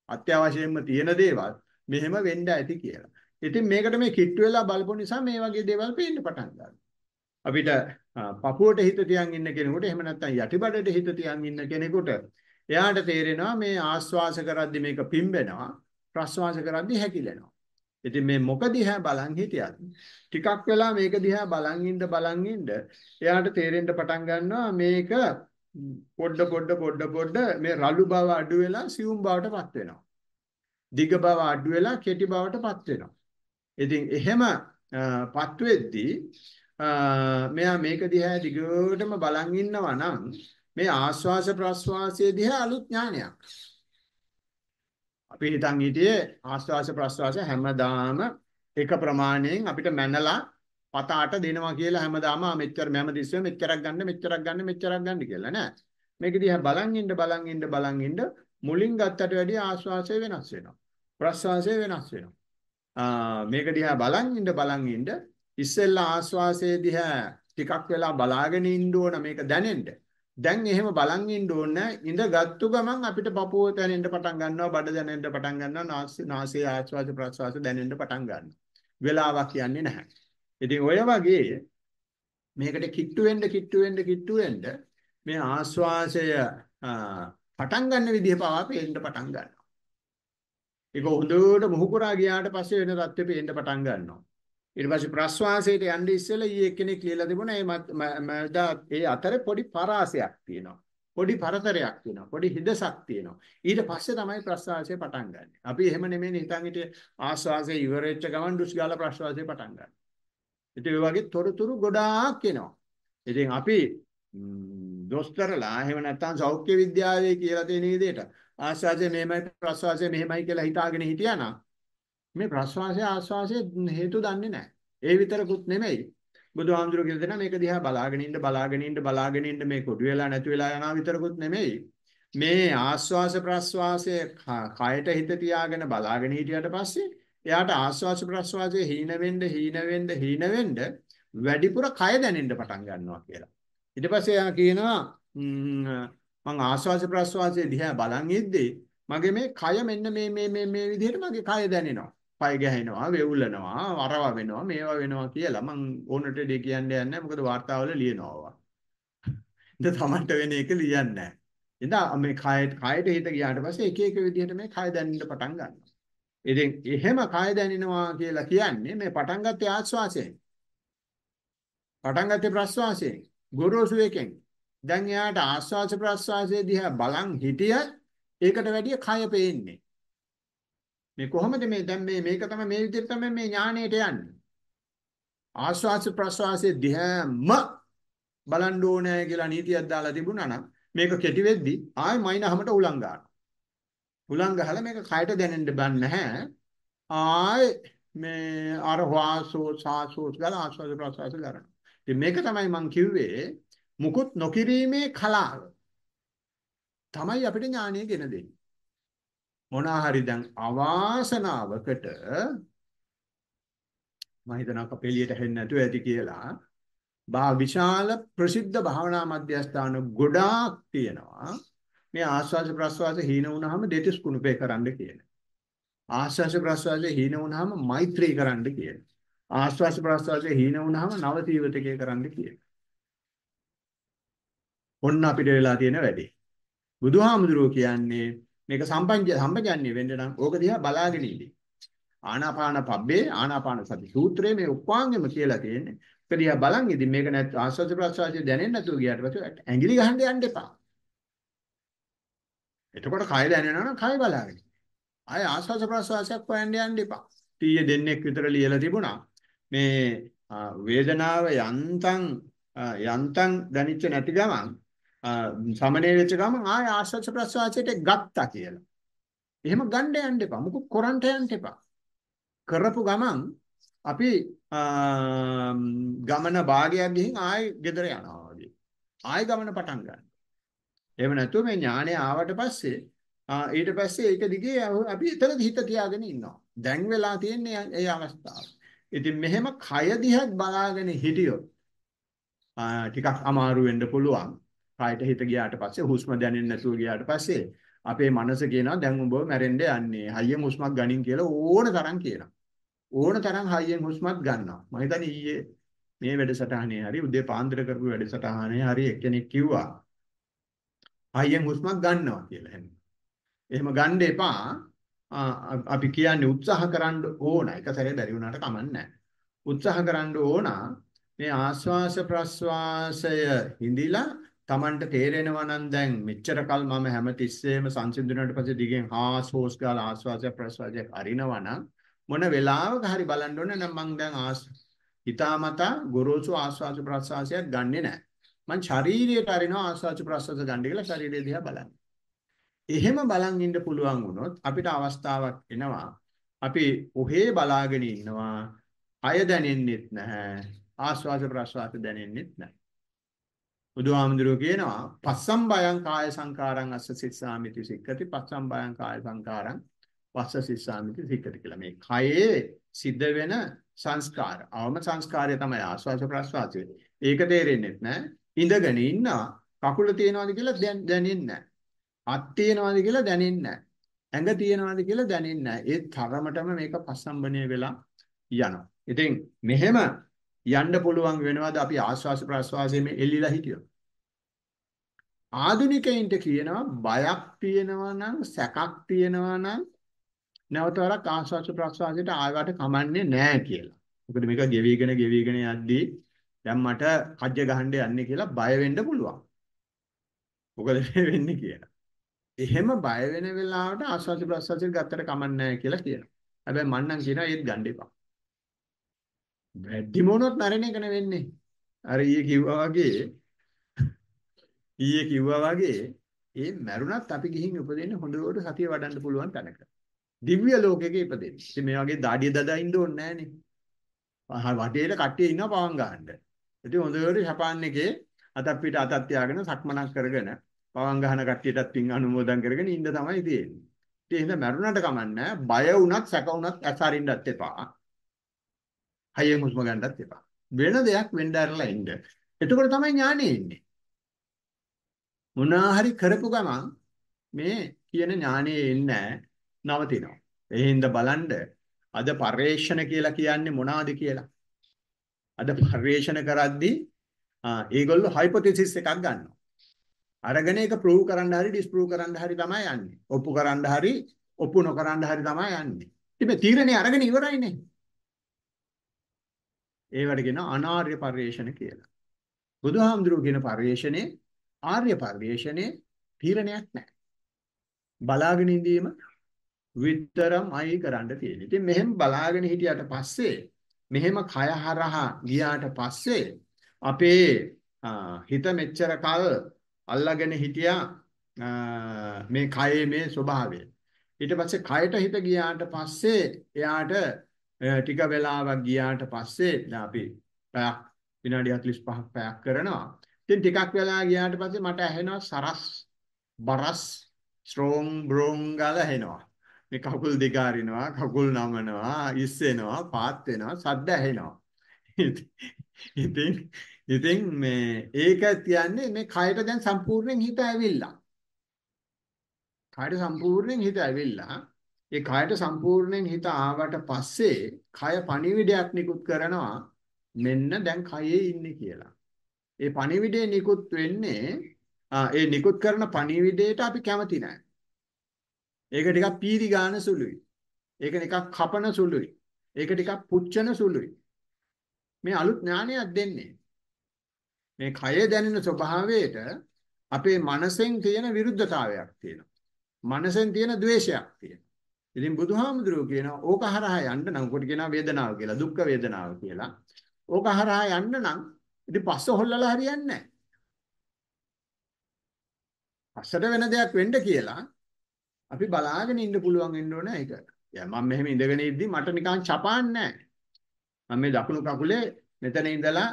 අත්‍යවශ්‍යයෙන්ම තියෙන දේවල් මෙහෙම වෙන්න ඇති කියලා. ඉතින් මේකට මේ කිට්ටු වෙලා බලපු නිසා මේ වගේ දේවල් පේන්න පටන් ගන්නවා. අපිට පපුවට හිත තියන් ඉන්න කෙනෙකුට එහෙම නැත්නම් යටිබඩට හිත තියන් ඉන්න කෙනෙකුට එයාට තේරෙනවා මේ ආස්වාස කරද්දි මේක පිම්බෙනවා ප්‍රස්වාස කරද්දි හැකිලෙනවා. ඉතින් මේ මොක දිහා බලන් හිටියත් ටිකක් වෙලා මේක දිහා බලන් ඉන්න බලන් ඉන්න එයාට තේරෙන්න පටන් ගන්නවා මේක පොඩ පොඩ පොඩ පොඩ මේ රළු බව අඩු වෙලා සියුම් බවට පත් වෙනවා. දිග බව අඩු වෙලා කෙටි බවට පත් වෙනවා. ඉතින් එහෙම පත් වෙද්දී මෙයා මේක දිහා දිගටම බලන් ඉන්නවා නම් මේ ආස්වාස ප්‍රස්වාසයේ දිහා අලුත් ඥානයක්. අපි හිතන් හිටියේ ආස්වාස ප්‍රස්වාස හැමදාම එක ප්‍රමාණයෙන් අපිට මැනලා පතාට දෙනවා කියලා හැමදාම මෙච්චර මම දිස්සෙ මෙච්චරක් ගන්න මෙච්චරක් ගන්න මෙච්චරක් ගන්න කියලා නෑ. මේක දිහා බලන් ඉන්න බලන් ඉන්න බලන් ඉන්න මුලින් ගත්තට වැඩිය ආස්වාසය වෙනස් වෙනවා. ප්‍රස්වාසය වෙනස් වෙනවා. මේක දිහා බලන් ඉන්න බලන් ඉන්න ඉස්සෙල්ලා ආස්වාසයේ දිහා ටිකක් වෙලා බලාගෙන ඉන්න ඕන මේක දැනෙන්න. දැන් එහෙම බලන් ඉන්න ඕන ඉඳ ගත්තු ගමන් අපිට පපුව දැනෙන්න පටන් ගන්නවා බඩ දැනෙන්න පටන් ගන්නවා නාසයේ ආස්වාද ප්‍රස්වාස දැනෙන්න පටන් ගන්නවා. වෙලාවක් කියන්නේ නැහැ. ඉතින් ඔය වගේ මේකට කිට්ටු වෙන්න කිට්ටු වෙන්න කිට්ටු වෙන්න මේ ආස්වාසය පටන් ගන්න විදිහ පාවා පේන්න පටන් ගන්නවා. ඒක හොඳට මුහුකුරා ගියාට පස්සේ වෙන தත්ත්වෙ පේන්න පටන් ගන්නවා. ඊට පස්සේ ප්‍රස්වාසයට යන්න ඉස්සෙල්ලා ඊ එක්කෙනෙක් ලියලා තිබුණා මේ ඒ අතරේ පොඩි පරාසයක් තියෙනවා. පොඩි පරතරයක් තියෙනවා. පොඩි හිදසක් තියෙනවා. ඊට පස්සේ තමයි ප්‍රස්වාසය පටන් ගන්න. අපි එහෙම නෙමෙයි හිතන් හිටියේ ආස්වාසය ඉවර වෙච්ච ගමන් ඩුස් ගාලා ප්‍රස්වාසය පටන් ගන්න. ඉතින් ඒ වගේ තොරතුරු ගොඩාක් එනවා. ඉතින් අපි දොස්තරලා එහෙම නැත්නම් සෞඛ්‍ය විද්‍යාවේ කියලා තියෙන විදිහට ආස්වාසය මෙහෙමයි ප්‍රස්වාසය මෙහෙමයි කියලා හිතාගෙන හිටියානම් මේ ප්‍රස්වාසය ආස්වාසය හේතු දන්නේ නැහැ. ඒ විතරකුත් නෙමෙයි. බුදුහාමුදුරුවෝ කියලා දෙනා මේක දිහා බලාගෙන ඉන්න බලාගෙන ඉන්න බලාගෙන ඉන්න මේ කොඩු වෙලා නැති වෙලා යනවා විතරකුත් නෙමෙයි. මේ ආස්වාස ප්‍රස්වාසය කයට හිත තියාගෙන බලාගෙන හිටියට පස්සේ එයාට ආස්වාස ප්‍රස්වාසයේ හීන වෙන්න හීන වෙන්න හීන වෙන්න වැඩිපුර කය දැනෙන්න පටන් ගන්නවා කියලා. ඊට පස්සේ එයා කියනවා මං ආස්වාස ප්‍රස්වාසයේ දිහා බලන් ඉද්දී මගේ මේ කය මෙන්න මේ මේ මේ මේ විදිහට මගේ කය දැනෙනවා. පය ගැහෙනවා, වෙවුලනවා, වරව වෙනවා, මේවා වෙනවා කියලා මං ඕනට දෙය කියන්නේ නැහැ. මොකද වාර්තාවල ලියනවා. ඉතින් තමන්ට වෙන එක ලියන්නේ නැහැ. ඉතින් මේ කයට කයට හිත ගියාට පස්සේ එක එක විදිහට මේ කය දැනෙන්න පටන් ගන්නවා. ඉතින් එහෙම කය දැනෙනවා කියලා කියන්නේ මේ පටන් ගත්තේ ආස්වාසයෙන්. පටන් ගත්තේ ප්‍රස්වාසයෙන්. ගොරෝසු එකෙන්. දැන් එයාට ආස්වාස ප්‍රස්වාසයේ දිහා බලන් හිටියත් ඒකට වැඩිය කය පේන්නේ. මේ කොහොමද මේ දැන් මේ මේක තමයි මේ විදිහට තමයි මේ ඥාණයට යන්නේ. ආස්වාස ප්‍රස්වාසයේ දිහාම බලන්න ඕනේ කියලා නීතියක් දාලා තිබුණා නම් මේක කෙටි වෙද්දි ආයි මයින්හමට උලං ගන්නවා. හුලං ගහලා මේක කයට දැනෙන්න බෑ නැහැ. ආයේ මේ අර වාසෝ සාසෝස් ගාලා ආස්වාද ප්‍රසවාස කරනවා. ඉතින් මේක තමයි මම කිව්වේ මුකුත් නොකිරීමේ කලාව. තමයි අපිට ඥානය ගෙන දෙන්නේ. මොනවා හරි දැන් අවාසනාවකට මම හිතනවා කපෙලියට හෙන්න නැතුව ඇති කියලා බා විශාල ප්‍රසිද්ධ භාවනා මධ්‍යස්ථාන ගොඩාක් තියෙනවා මේ ආස්වාද ප්‍රස්වාස හීන වුණාම දෙතිස් කුණුපේ කරන්න කියන. ආස්වාද ප්‍රස්වාසයේ හීන වුණාම මෛත්‍රී කරන්න කියන. ආස්වාද ප්‍රස්වාසයේ හීන වුණාම නවතීවතකේ කරන්න කියන. ඔන්න අපිට වෙලා තියෙන වැඩේ. බුදුහාමුදුරුවෝ කියන්නේ මේක සම්පංජ සම්පජන්‍ය වෙන්න නම් ඕක දිහා බලාගෙන ඉන්නේ. ආනාපාන පබ්බේ ආනාපාන සති සූත්‍රයේ මේ උපාංගෙම කියලා තියෙන්නේ. ඒක දිහා බලන් ඉතින් මේක නැත් ආස්වාද ප්‍රස්වාසය දැනෙන්නේ නැතුව ගියාට පස්සේ ඇඟිලි ගහන්න යන්න එපා. එතකොට කය දැනෙනවා නම් කය බලාගෙන. ආය ආස්වාද ප්‍රසවාසයක් හොයන්න යන්න එපා. ටීයේ දෙන්නෙක් විතර ලියලා තිබුණා. මේ වේදනාව යන්තම් යන්තම් දැනෙච්ච නැති ගමන් සමනය වෙච්ච ගමන් ආය ආස්වාද ප්‍රසවාසයට ගත්තා කියලා. එහෙම ගන්න යන්න එපා. මොකක් කරන්ට යන්න එපා. කරපු ගමන් අපි ගමන භාගයක් ගිහින් ආයෙ ගෙදර යනවා වගේ. ආයෙ ගමන පටන් ගන්නවා. එහෙම නැතුව මේ ඥානය ආවට පස්සේ ඊට පස්සේ ඒක දිගේ අපි එතන හිත තියාගෙන ඉන්නවා. දැන් වෙලා තියෙන්නේ ඒ අවස්ථාව. ඉතින් මෙහෙම කය දිහත් බලාගෙන හිටියොත් ටිකක් අමාරු වෙන්න පුළුවන්. කයට හිත ගියාට පස්සේ හුස්ම දැනෙන්නේ නැතුව ගියාට පස්සේ අපේ මනස කියනවා දැන් උඹ මැරෙන්න යන්නේ. හයියෙන් හුස්මක් ගනින් කියලා ඕන තරම් කියනවා. ඕන තරම් හයියෙන් හුස්මක් ගන්නවා. මම හිතන්නේ ඊයේ මේ වැඩසටහනේ හරි උදේ පාන්දර කරපු වැඩසටහනේ හරි එක්කෙනෙක් කිව්වා හයියෙන් හුස්මක් ගන්නවා කියලා එහෙම. එහෙම ගන්න එපා. අපි කියන්නේ උත්සාහ කරන්න ඕන. එක සැරේ බැරි වුණාට කමන්නේ උත්සාහ කරන්න ඕන මේ ආස්වාස ප්‍රස්වාසය හිඳිලා Tamanට තේරෙනවා නම් දැන් මෙච්චර කල් මම හැමතිස්සෙම සංසිඳුණාට පස්සේ දිගෙන් ආස් හෝස් ගාලා ආස්වාසය ප්‍රස්වාසය අරිනවා නම් මොන වෙලාවක හරි බලන්න ඕනේ නම් මං දැන් ආස් හිතාමතා ගොරෝසු ආස්වාස ප්‍රස්වාසයක් ගන්නෙ නැහැ. මං ශරීරයට අරිනවා ආස්වාද ප්‍රසවාස ගන්න කියලා ශරීරය දිහා බලන්න. එහෙම බලන් ඉන්න පුළුවන් වුණොත් අපිට අවස්ථාවක් එනවා. අපි ඔහේ බලාගෙන ඉන්නවා. අය දැනෙන්නෙත් නැහැ. ආස්වාද ප්‍රසවාස දැනෙන්නෙත් නැහැ. බුදුහාමුදුරුවෝ කියනවා පස්සම් බයං කාය සංකාරං අස්ස සිස්සාමිති සික්කති පස්සම් බයං කාය සංකාරං පස්ස සිස්සාමිති සික්කති කියලා. මේ කයේ සිද්ධ වෙන සංස්කාර. අවම සංස්කාරය තමයි ආස්වාද ප්‍රසවාසය. ඒක තේරෙන්නේ නැහැ. ඉඳගෙන ඉන්නවා. කකුල තියනවාද කියලා දැනෙන්නේ නැහැ. අත් තියනවාද කියලා දැනෙන්නේ නැහැ. ඇඟ තියනවාද කියලා දැනෙන්නේ නැහැ. ඒ තරමටම මේක පස්සම්බණය වෙලා යනවා. ඉතින් මෙහෙම යන්න පුළුවන් වෙනවද අපි ආස්වාස ප්‍රාස්වාසයේ එල්ලිලා හිටියොත්? ආධුනිකයින්ට කියනවා බයක් තියෙනවා නම් සැකක් තියෙනවා නම් නැවත වරක් ආස්වාස ප්‍රාස්වාසයට ආවට කමන්නේ නැහැ කියලා. මොකද මේක ගෙවිගෙන ගෙවිගෙන යද්දී දැන් මට කජ්ජ ගහන්න යන්නේ කියලා බය වෙන්න පුළුවන්. මොකද වෙන්නේ කියලා. එහෙම බය වෙන වෙලාවට ආස්වාද ප්‍රසවාසයෙන් ගත්තට කමන්නේ නැහැ කියලා කියනවා. හැබැයි මං නම් කියනවා ඒත් ගන්න එපා. වැඩි මොනොත් නරණ එක වෙන්නේ. අර ඊයේ කිව්වා වගේ ඊයේ කිව්වා වගේ ඒ මරුණත් අපි ගිහින් උපදින්න හොඳට සතිය වඩන්න පුළුවන් තැනක. දිව්‍ය ලෝකෙක ඉපදෙන්න. ඉතින් මේ වගේ දාඩිය දදා ඉන්න ඕනේ නැහනේ. වටේට කට්ටිය ඉන්නවා පවන් ගහන්න. ඉතින් හොඳට ජපාන් එකේ අතක් පිට අතක් තියාගෙන සක්මනක් කරගෙන පවන් ගහන කට්ටියටත් පින් අනුමෝදන් කරගෙන ඉන්න තමයි තියෙන්නේ. ඉතින් එහෙනම් මරුණට කමන්නේ බය වුණත් සැක වුණත් ඇසරින්නත් එපා. හයියෙන් හුස්ම ගන්නත් එපා. වෙන දෙයක් වෙන්න ඇරලා ඉන්න. එතකොට තමයි ඥානෙ එන්නේ. මොනවා හරි කරපු ගමන් මේ කියන ඥානෙ එන්නේ නවතිනවා. ඒ හින්දා බලන්න අද පරේක්ෂණ කියලා කියන්නේ මොනවද කියලා. අද පරිශන කරද්දී ඒගොල්ලෝ හයිපොතෙසිස් එකක් ගන්නවා. අරගෙන ඒක ප්‍රූව් කරන්න හරි ඩිස්ප්‍රූව් කරන්න හරි තමයි යන්නේ. ඔප්පු කරන්න හරි ඔප්පු නොකරන්න හරි තමයි යන්නේ. ඉතින් මේ තීරණේ අරගෙන ඉවරයිනේ. ඒවට කියන අනාර්ය පරිශන කියලා. බුදුහාමුදුරුවෝ කියන පරිශනේ ආර්ය පරිශනේ තීරණයක් නැහැ. බලාගෙන ඉඳීම විතරමයි කරන්න තියෙන්නේ. ඉතින් මෙහෙම බලාගෙන හිටියට පස්සේ මෙහෙම කය හරහා ගියාට පස්සේ අපේ හිත මෙච්චර කල් අල්ලාගෙන හිටියා මේ කයේ මේ ස්වභාවය. ඊට පස්සේ කයට හිත ගියාට පස්සේ එයාට ටික වෙලාවක් ගියාට පස්සේ දැන් අපි පැයක් විනාඩි 45ක් පැයක් කරනවා. ඉතින් ටිකක් වෙලා ගියාට පස්සේ මට ඇහෙනවා සරස් බරස් ස්ට්‍රෝං බ්‍රෝං ගාලා ඇහෙනවා. මේ කකුල් දෙක අරිනවා කකුල් නමනවා ඉස්සෙනවා පාත් වෙනවා සද්ද ඇහෙනවා ඉතින් ඉතින් මේ ඒක කියන්නේ මේ කයට දැන් සම්පූර්ණයෙන් හිත ඇවිල්ලා කයට සම්පූර්ණයෙන් හිත ඇවිල්ලා ඒ කයට සම්පූර්ණයෙන් හිත ආවට පස්සේ කය පණිවිඩයක් නිකුත් කරනවා මෙන්න දැන් කයේ ඉන්නේ කියලා. ඒ පණිවිඩේ නිකුත් වෙන්නේ ඒ නිකුත් කරන පණිවිඩයට අපි කැමති නැහැ. ඒක ටිකක් පීරි ගාන සුළුයි. ඒක නිකක් කපන සුළුයි. ඒක ටිකක් පුච්චන සුළුයි. මේ අලුත් ඥානයක් දෙන්නේ. මේ කය දැනෙන ස්වභාවයට අපේ මනසෙන් තියෙන විරුද්ධතාවයක් තියෙනවා. මනසෙන් තියෙන द्वේෂයක් තියෙනවා. ඉතින් බුදුහාමුදුරුවෝ කියනවා ඕක හරහා යන්න නම් කොට කියනවා වේදනාව කියලා දුක්ඛ වේදනාව කියලා. ඕක හරහා යන්න නම් ඉතින් පස්ස හොල්ලලා හරියන්නේ නැහැ. පස්සට වෙන දෙයක් වෙන්න කියලා අපි බලාගෙන ඉන්න පුළුවන් වෙන්න ඕන ඒක. දැන් මම මෙහෙම ඉඳගෙන ඉද්දි මට නිකන් චපාන්නේ නැහැ. මම මේ දකුණු කකුලේ මෙතන ඉඳලා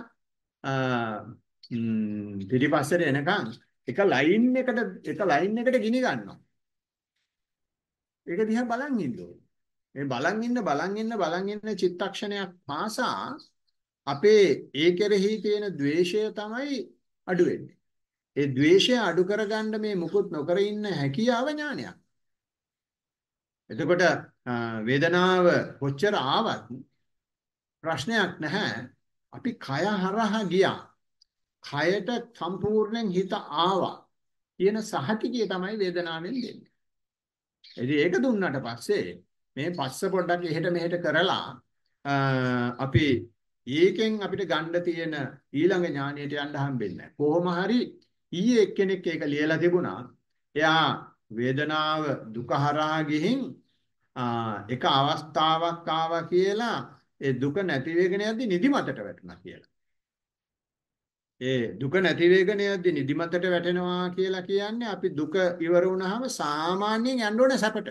පිටිපස්සට එනකන් එක ලයින් එකට එක ලයින් එකට ගිනි ගන්නවා. ඒක දිහා බලන් ඉන්න ඕනේ. මේ බලන් ඉන්න බලන් ඉන්න බලන් ඉන්න චිත්තක්ෂණයක් පාසා අපේ ඒ කෙරෙහි තියෙන द्वේෂය තමයි අඩු වෙන්නේ. ඒ द्वේෂය අඩු කරගන්න මේ මුකුත් නොකර ඉන්න හැකියාව ඥානයක්. එතකොට වේදනාව කොච්චර ආවත් ප්‍රශ්නයක් නැහැ. අපි කය හරහා ගියා. කයට සම්පූර්ණයෙන් හිත ආවා. කියන සහතිකය තමයි වේදනාවෙන් දෙන්නේ. ඉතින් ඒක දුන්නාට පස්සේ මේ පස්ස පොඩ්ඩක් එහෙට මෙහෙට කරලා අපි ඒකෙන් අපිට ගන්න තියෙන ඊළඟ ඥානයට යන්න හම්බෙන්නේ කොහොම හරි ඊයේ එක්කෙනෙක් ඒක ලියලා තිබුණා. එයා වේදනාව දුක හරහා ගිහින් එක අවස්ථාවක් ආවා කියලා ඒ දුක නැති වෙගෙන යද්දි නිදිමතට වැටුණා කියලා. ඒ දුක නැති වෙගෙන යද්දි නිදිමතට වැටෙනවා කියලා කියන්නේ අපි දුක ඉවර වුණාම සාමාන්‍යයෙන් යන්න ඕනේ සැපට.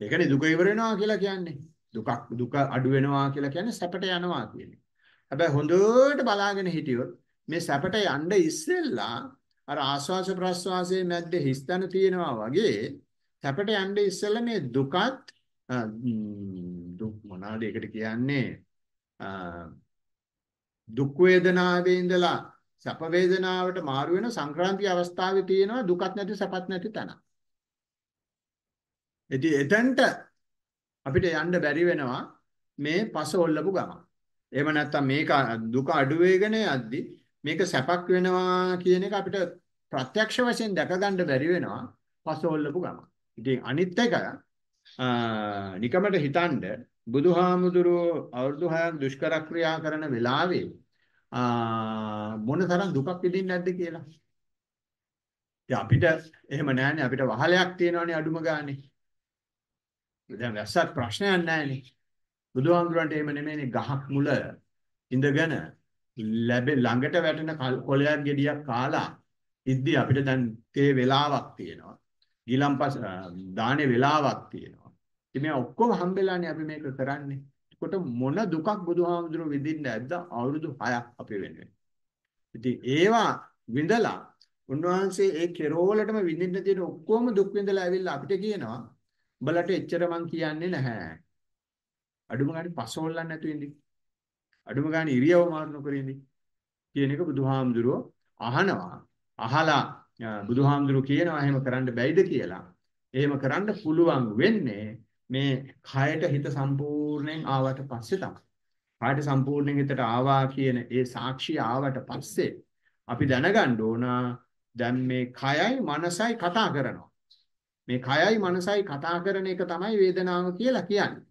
ඒකනේ දුක ඉවර වෙනවා කියලා කියන්නේ. දුකක් දුක අඩු වෙනවා කියලා කියන්නේ සැපට යනවා කියන්නේ. හැබැයි හොඳට බලාගෙන හිටියොත් මේ සැපට යන්න ඉස්සෙල්ලා අර ආස්වාස ප්‍රස්වාසයේ මැද්දේ හිස්තන තියෙනවා වගේ සැපට යන්න ඉස්සෙල්ලා මේ දුකත් දුක් මොනවාද ඒකට කියන්නේ දුක් වේදනාවේ ඉඳලා සැප වේදනාවට මාරු වෙන සංක්‍රාන්ති අවස්ථාවේ තියෙනවා දුකත් නැති සැපත් නැති තැන. ඉතින් එතනට අපිට යන්න බැරි වෙනවා මේ පස ඔල්ලපු ගමන්. එහෙම නැත්නම් මේක දුක අඩු වෙගෙන යද්දි මේක සැපක් වෙනවා කියන එක අපිට ප්‍රත්‍යක්ෂ වශයෙන් දැක ගන්න බැරි වෙනවා පසෝල්ලපු ගම. ඉතින් අනිත් එක නිකමට හිතනද බුදුහාමුදුරුවෝ අවුරුදු 6ක් දුෂ්කර ක්‍රියා කරන වෙලාවේ මොන තරම් දුකක් විඳින්නේ නැද්ද කියලා. ඉතින් අපිට එහෙම නැහැනේ අපිට වහලයක් තියෙනවානේ අඩුම ගානේ. දැන් වැස්සක් ප්‍රශ්නයක් නැහැනේ. බුදුහාමුදුරන්ට එහෙම නෙමෙයිනේ ගහක් මුල ඉඳගෙන ලැබෙ ළඟට වැටෙන කොළයක් ගෙඩියක් කාලා ඉද්දි අපිට දැන් තේ වෙලාවක් තියෙනවා. ගිලම්පස් දානේ වෙලාවක් තියෙනවා. ඉතින් මේ ඔක්කොම හම්බෙලානේ අපි මේක කරන්නේ. එතකොට මොන දුකක් බුදුහාමුදුරුවෝ විඳින්න ඇද්ද අවුරුදු 6ක් අපි වෙනුවෙන්. ඉතින් ඒවා විඳලා උන්වහන්සේ ඒ කෙරෝලටම විඳින්න තියෙන ඔක්කොම දුක් විඳලා ඇවිල්ලා අපිට කියනවා උඹලට එච්චර මං කියන්නේ නැහැ. අඩුම ගානේ පසෝල්ලන්න නැතුව ඉඳි. අඩුම ගානේ ඉරියව මාරු නොකර ඉඳි. කියන එක බුදුහාමුදුරුවෝ අහනවා. අහලා බුදුහාමුදුරුවෝ කියනවා එහෙම කරන්න බැයිද කියලා. එහෙම කරන්න පුළුවන් වෙන්නේ මේ කයට හිත සම්පූර්ණයෙන් ආවට පස්සේ තමයි. කයට සම්පූර්ණයෙන් හිතට ආවා කියන ඒ සාක්ෂිය ආවට පස්සේ අපි දැනගන්න ඕන දැන් මේ කයයි මනසයි කතා කරනවා. මේ කයයි මනසයි කතා කරන එක තමයි වේදනාව කියලා කියන්නේ.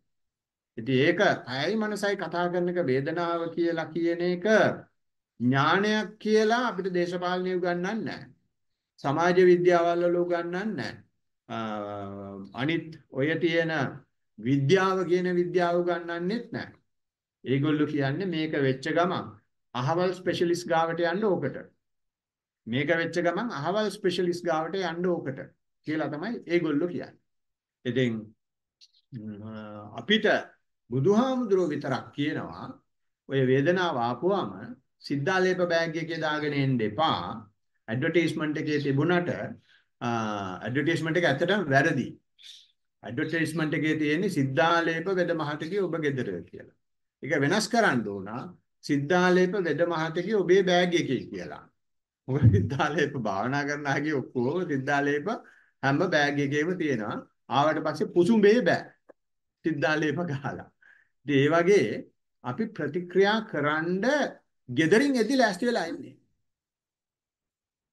ඉතින් ඒක කයයි මනසයි කතා කරන එක වේදනාව කියලා කියන එක ඥානයක් කියලා අපිට දේශපාලනය උගන්වන්නේ නැහැ. සමාජ විද්‍යාවල් වල උගන්වන්නේ නැහැ. අනිත් ඔය තියෙන විද්‍යාව කියන විද්‍යාව උගන්වන්නෙත් නැහැ. ඒගොල්ලෝ කියන්නේ මේක වෙච්ච ගමන් අහවල් ස්පෙෂලිස්ට් ගාවට යන්න ඕකට. මේක වෙච්ච ගමන් අහවල් ස්පෙෂලිස්ට් ගාවට යන්න ඕකට කියලා තමයි ඒගොල්ලෝ කියන්නේ. ඉතින් අපිට බුදුහාමුදුරුවෝ විතරක් කියනවා ඔය වේදනාව ආපුවම සිද්ධාලේප බෑග් එකේ දාගෙන එන්න එපා. ඇඩ්වර්ටයිස්මන්ට් එකේ තිබුණට ඇඩ්වර්ටයිස්මන්ට් එක ඇත්තටම වැරදි. ඇඩ්වර්ටයිස්මන්ට් එකේ තියෙන්නේ සිද්ධාලේප වෙද මහතගේ ඔබ ගෙදර කියලා. ඒක වෙනස් කරන්න ඕන සිද්ධාලේප වෙද මහතගේ ඔබේ බෑග් එකේ කියලා. මොකද සිද්ධාලේප භාවනා කරන ආගේ ඔක්කොම සිද්ධාලේප හැම බෑග් එකේම තියෙනවා. ආවට පස්සේ පුසුඹේ බෑ. සිද්ධාලේප ගහලා. ඉතින් ඒ වගේ අපි ප්‍රතික්‍රියා කරන්න gederin එදි ලෑස්ති වෙලා ඉන්නේ.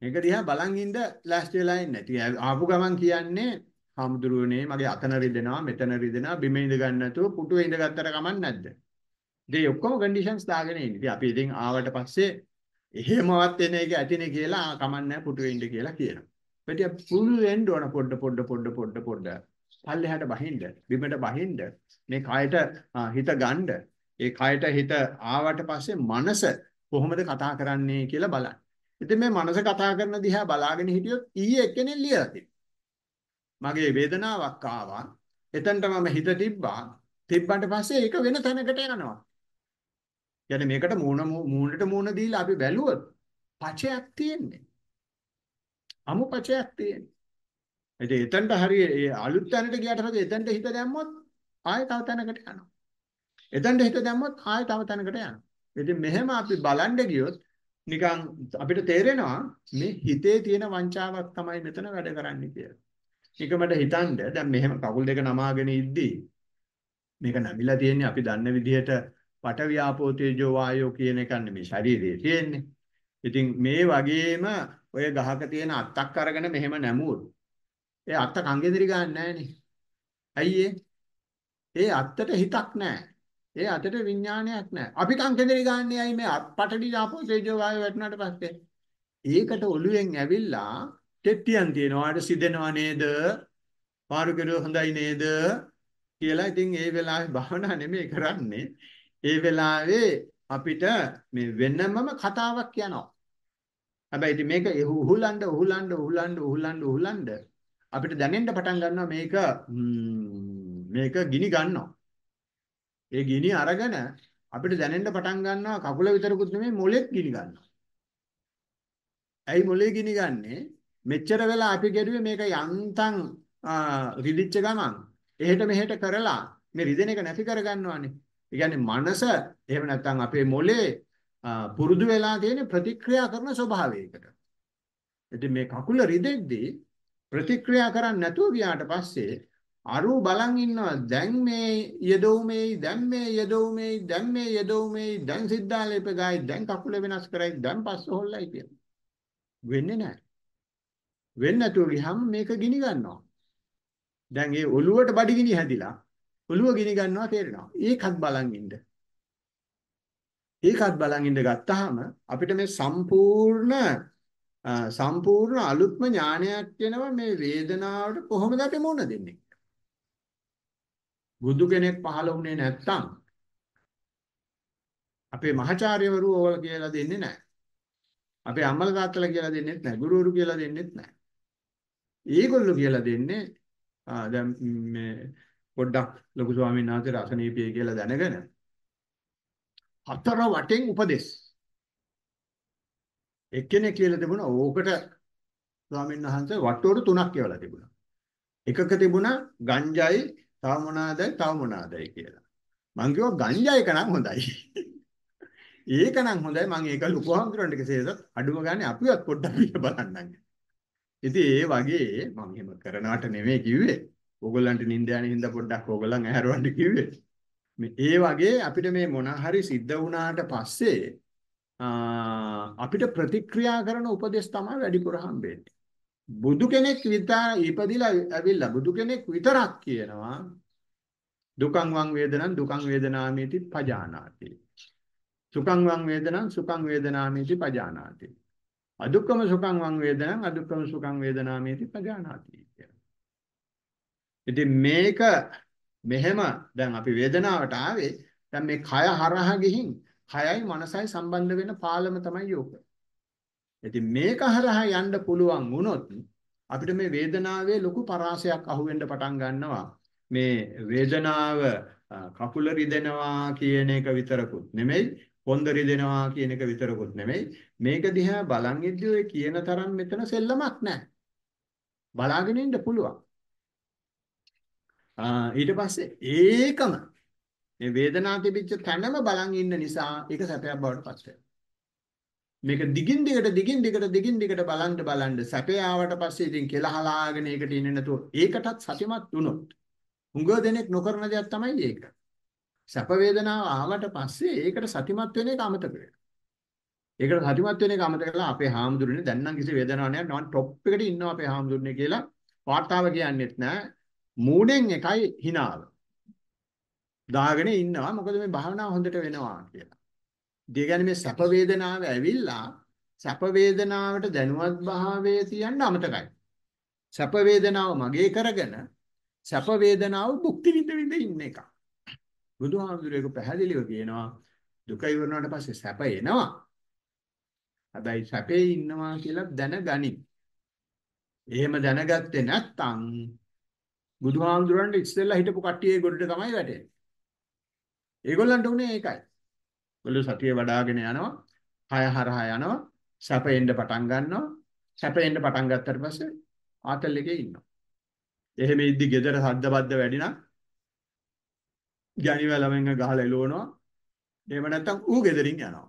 මේක දිහා බලන් ඉන්න ලෑස්ති වෙලා ඉන්නේ. ඉතින් ආපු ගමන් කියන්නේ හාමුදුරුවනේ මගේ අතන රිදෙනවා මෙතන රිදෙනවා බිම ඉඳ ගන්න නැතුව පුටුවේ ඉඳ ගත්තට කමක් නැද්ද? ඉතින් ඔක්කොම කන්ඩිෂන්ස් දාගෙන ඉන්නේ. ඉතින් අපි ඉතින් ආවට පස්සේ එහෙමවත් එන එක ඇතිනේ කියලා කමක් නැහැ පුටුවේ ඉඳ කියලා කියනවා. පිටිය පුළු වෙන්න ඕන පොඩ පොඩ පොඩ පොඩ පොඩ පල්ලෙහාට බහින්න බිමට බහින්න මේ කයට හිත ගන්න ඒ කයට හිත ආවට පස්සේ මනස කොහොමද කතා කරන්නේ කියලා බලන්න. ඉතින් මේ මනස කතා කරන දිහා බලාගෙන හිටියොත් ඊයේ එක්කෙනෙක් ලියලා තිබ්බා. මගේ වේදනාවක් ආවා. එතනට මම හිත තිබ්බා. තිබ්බන්ට පස්සේ ඒක වෙන තැනකට යනවා. يعني මේකට මූණ මූණට මූණ දීලා අපි බැලුවොත් පචයක් තියෙන්නේ. අමු පචයක් තියෙන්නේ. ඉතින් එතනට හරිය අලුත් තැනට ගියාට පස්සේ එතනට හිත දැම්මොත් ආයෙ තව තැනකට යනවා. එතනට හිත දැම්මොත් ආයෙ තව තැනකට යනවා. ඉතින් මෙහෙම අපි බලන්න ගියොත් නිකන් අපිට තේරෙනවා මේ හිතේ තියෙන වංචාවක් තමයි මෙතන වැඩ කරන්නේ කියලා. නිකමට හිතන්න දැන් මෙහෙම කකුල් දෙක නමාගෙන ඉද්දි මේක නැමිලා තියෙන්නේ අපි දන්න විදිහට පටවියාපෝ තේජෝ වායෝ කියන එක නෙමෙයි ශරීරයේ තියෙන්නේ. ඉතින් මේ වගේම ඔය ගහක තියෙන අත්තක් අරගෙන මෙහෙම නැමුවොත් ඒ අත්ත කංගෙදිරි ගන්න නැහනේ. ඇයි ඒ අත්තට හිතක් නැහැ. ඒ අතට විඥානයක් නැහැ. අපි කංකෙදරි ගන්නේ ඇයි මේ පටඩි ආපෝ තේජෝ වායෝ වැටුණාට පස්සේ. ඒකට ඔළුවෙන් ඇවිල්ලා තෙට්ටියන් තියනවා. ආට සිදෙනව නේද? පාරු කෙරුව හොඳයි නේද? කියලා ඉතින් ඒ වෙලාවේ භවනා නෙමෙයි කරන්නේ. ඒ වෙලාවේ අපිට මේ වෙනමම කතාවක් යනවා. හැබැයි ඉතින් මේක උහුලන්න උහුලන්න උහුලන්න උහුලන්න උහුලන්න අපිට දැනෙන්න පටන් ගන්නවා මේක මේක ගිනි ගන්නවා. ඒ ගිනි අරගෙන අපිට දැනෙන්න පටන් ගන්නවා කකුල විතරකුත් නෙමෙයි මොලෙත් ගිනි ගන්නවා. ඇයි මොලේ ගිනි ගන්නේ? මෙච්චර වෙලා අපි ගැදුවේ මේක යන්තම් රිදිච්ච ගමන් එහෙට මෙහෙට කරලා මේ රිදෙන එක නැති කරගන්නවානේ. ඒ කියන්නේ මනස එහෙම නැත්නම් අපේ මොලේ පුරුදු වෙලා තියෙන ප්‍රතික්‍රියා කරන ස්වභාවයකට. ඉතින් මේ කකුල රිදෙද්දී ප්‍රතික්‍රියා කරන්නේ නැතුව ගියාට පස්සේ අරු බලන් ඉන්නවා. දැන් මේ යදොමේ දැන් මේ යදොමේ දැන් මේ යදොමේ දැන් සිද්ධාලේප ගායි දැන් කකුල වෙනස් කරයි දැන් පස්ස හොල්ලයි කියන වෙන්නේ නැහැ. වෙන්නේ නැතුව ගියහම මේක ගිනි ගන්නවා. දැන් ඒ ඔළුවට බඩගිනි හැදිලා ඔළුව ගිනි ගන්නවා තේරෙනවා. ඒකත් බලන් ඉන්න. ඒකත් බලන් ඉඳ ගත්තාම අපිට මේ සම්පූර්ණ සම්පූර්ණ අලුත්ම ඥානයක් වෙනවා මේ වේදනාවට කොහොමද අපි මුහුණ දෙන්නේ? බුදු කෙනෙක් පහළ වුණේ නැත්තම් අපේ මහාචාර්යවරු ඕවල කියලා දෙන්නේ නැහැ. අපේ අම්මල තාත්තලා කියලා දෙන්නෙත් නැහැ. ගුරුවරු කියලා දෙන්නෙත් නැහැ. ඒගොල්ලෝ කියලා දෙන්නේ දැන් මේ පොඩ්ඩක් ලොකු ස්වාමීන් වහන්සේ රසනීපිය කියලා දැනගෙන හතර වටෙන් උපදෙස් එක්කෙනෙක් කියලා තිබුණා ඕකට ස්වාමීන් වහන්සේ වට්ටෝරු තුනක් කියලා තිබුණා. එකක තිබුණා ගංජායි තව මොනවාදයි තව මොනවාදයි කියලා. මං කිව්වා ගංජා එක නම් හොඳයි. ඒක නම් හොඳයි මං ඒක ලොකු හඳුරන්න කෙසේද අඩුම ගානේ අපිවත් පොඩ්ඩක් පිට බලන්නම්. ඉතින් ඒ වගේ මම එහෙම කරනවට නෙමෙයි කිව්වේ. ඕගොල්ලන්ට නිින්ද යන හින්දා පොඩ්ඩක් ඕගොල්ලන් ඇහැරවන්න කිව්වේ. මේ ඒ වගේ අපිට මේ මොන හරි සිද්ධ වුණාට පස්සේ අපිට ප්‍රතික්‍රියා කරන උපදෙස් තමයි වැඩිපුර හම්බෙන්නේ. බුදු කෙනෙක් විතර ඉපදිලා ඇවිල්ලා බුදු කෙනෙක් විතරක් කියනවා දුකං වං වේදනං දුකං වේදනාමේති පජානාති. සුඛං වං වේදනං සුඛං වේදනාමේති පජානාති. අදුක්කම සුඛං වං වේදනං අදුක්කම සුඛං වේදනාමේති පජානාති ඉතින් මේක මෙහෙම දැන් අපි වේදනාවට ආවේ දැන් මේ කය හරහා ගිහින් කයයි මනසයි සම්බන්ධ වෙන පාලම තමයි යෝග. ඉතින් මේක හරහා යන්න පුළුවන් වුණොත් අපිට මේ වේදනාවේ ලොකු පරාසයක් අහුවෙන්න පටන් ගන්නවා. මේ වේදනාව කකුල රිදෙනවා කියන එක විතරකුත් නෙමෙයි කොන්ද රිදෙනවා කියන එක විතරකුත් නෙමෙයි මේක දිහා බලන් ඉද්දී ඔය කියන තරම් මෙතන සෙල්ලමක් නැහැ. බලාගෙන ඉන්න පුළුවන්. ඊට පස්සේ ඒකම මේ වේදනාව තිබිච්ච තැනම බලන් ඉන්න නිසා ඒක සැපයක් බවට පත් වෙනවා. මේක දිගින් දිගට දිගින් දිගට දිගින් දිගට බලන්න බලන්න සැපේ ආවට පස්සේ ඉතින් කෙලහලාගෙන ඒකට ඉන්නේ නැතුව ඒකටත් සතිමත් වුණොත් හුඟ දෙනෙක් නොකරන දෙයක් තමයි ඒක. සැප වේදනාව ආවට පස්සේ ඒකට සතිමත් වෙන එක අමතක වෙනවා. ඒකට සතිමත් වෙන එක අමතක කරලා අපේ හාමුදුරනේ දැන් නම් කිසි වේදනාවක් නැහැ නවන් টොප් එකට ඉන්නවා අපේ හාමුදුරනේ කියලා වාර්තාව කියන්නෙත් නැහැ. මූණෙන් එකයි හිනාව. දාගෙන ඉන්නවා මොකද මේ භාවනාව හොඳට වෙනවා කියලා. ඒ කියන්නේ මේ සැප වේදනාව ඇවිල්ලා සැප වේදනාවට දැනුවත් භාවයේ තියන්න අමතකයි. සැප වේදනාව මගේ කරගෙන සැප වේදනාව භුක්ති විඳ විඳ ඉන්න එක. බුදුහාමුදුරේක පැහැදිලිව කියනවා දුක ඉවරනාට පස්සේ සැප එනවා. හැබැයි සැපේ ඉන්නවා කියලා දැනගනි. එහෙම දැනගත්තේ නැත්නම් බුදුහාමුදුරන්ට ඉස්සෙල්ලා හිටපු කට්ටියේ ගොඩට තමයි වැටෙන්නේ. ඒගොල්ලන්ට උනේ ඒකයි. ඔලු සතිය වඩාගෙන යනවා. කය හරහා යනවා. සැපෙන්න පටන් ගන්නවා. සැපෙන්න පටන් ගත්තට පස්සේ ආතල් එකේ ඉන්නවා. එහෙම ඉද්දි gedara සද්ද බද්ද වැඩි නම් ගැණි වැලමෙන් ගහලා එලවනවා. එහෙම නැත්නම් ඌ ගෙදරින් යනවා.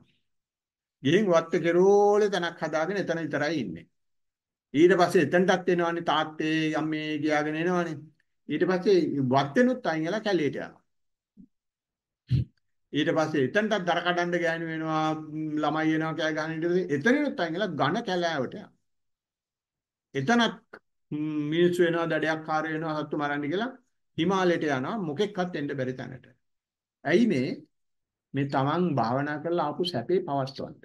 ගිහින් වත් කෙරෝලේ තනක් හදාගෙන එතන විතරයි ඉන්නේ. ඊට පස්සේ එතනටත් එනවනේ තාත්තේ අම්මේ කියාගෙන එනවනේ. ඊට පස්සේ වත් වෙනුත් අයින් වෙලා කැලේට යනවා. ඊට පස්සේ එතනටත් දර කඩන්න ගෑනු වෙනවා ළමයි එනවා කෑ ගහන ඊට පස්සේ එතනිනුත් අයින්ලා ඝන කැලෑවට යනවා. එතනත් මිනිස්සු වෙනවා දඩයක් කාර වෙනවා සත්තු මරන්න කියලා හිමාලයට යනවා මොකෙක්වත් එන්න බැරි තැනට. ඇයි මේ මේ තමන් භාවනා කරලා ආපු සැපේ පවස්වන්න.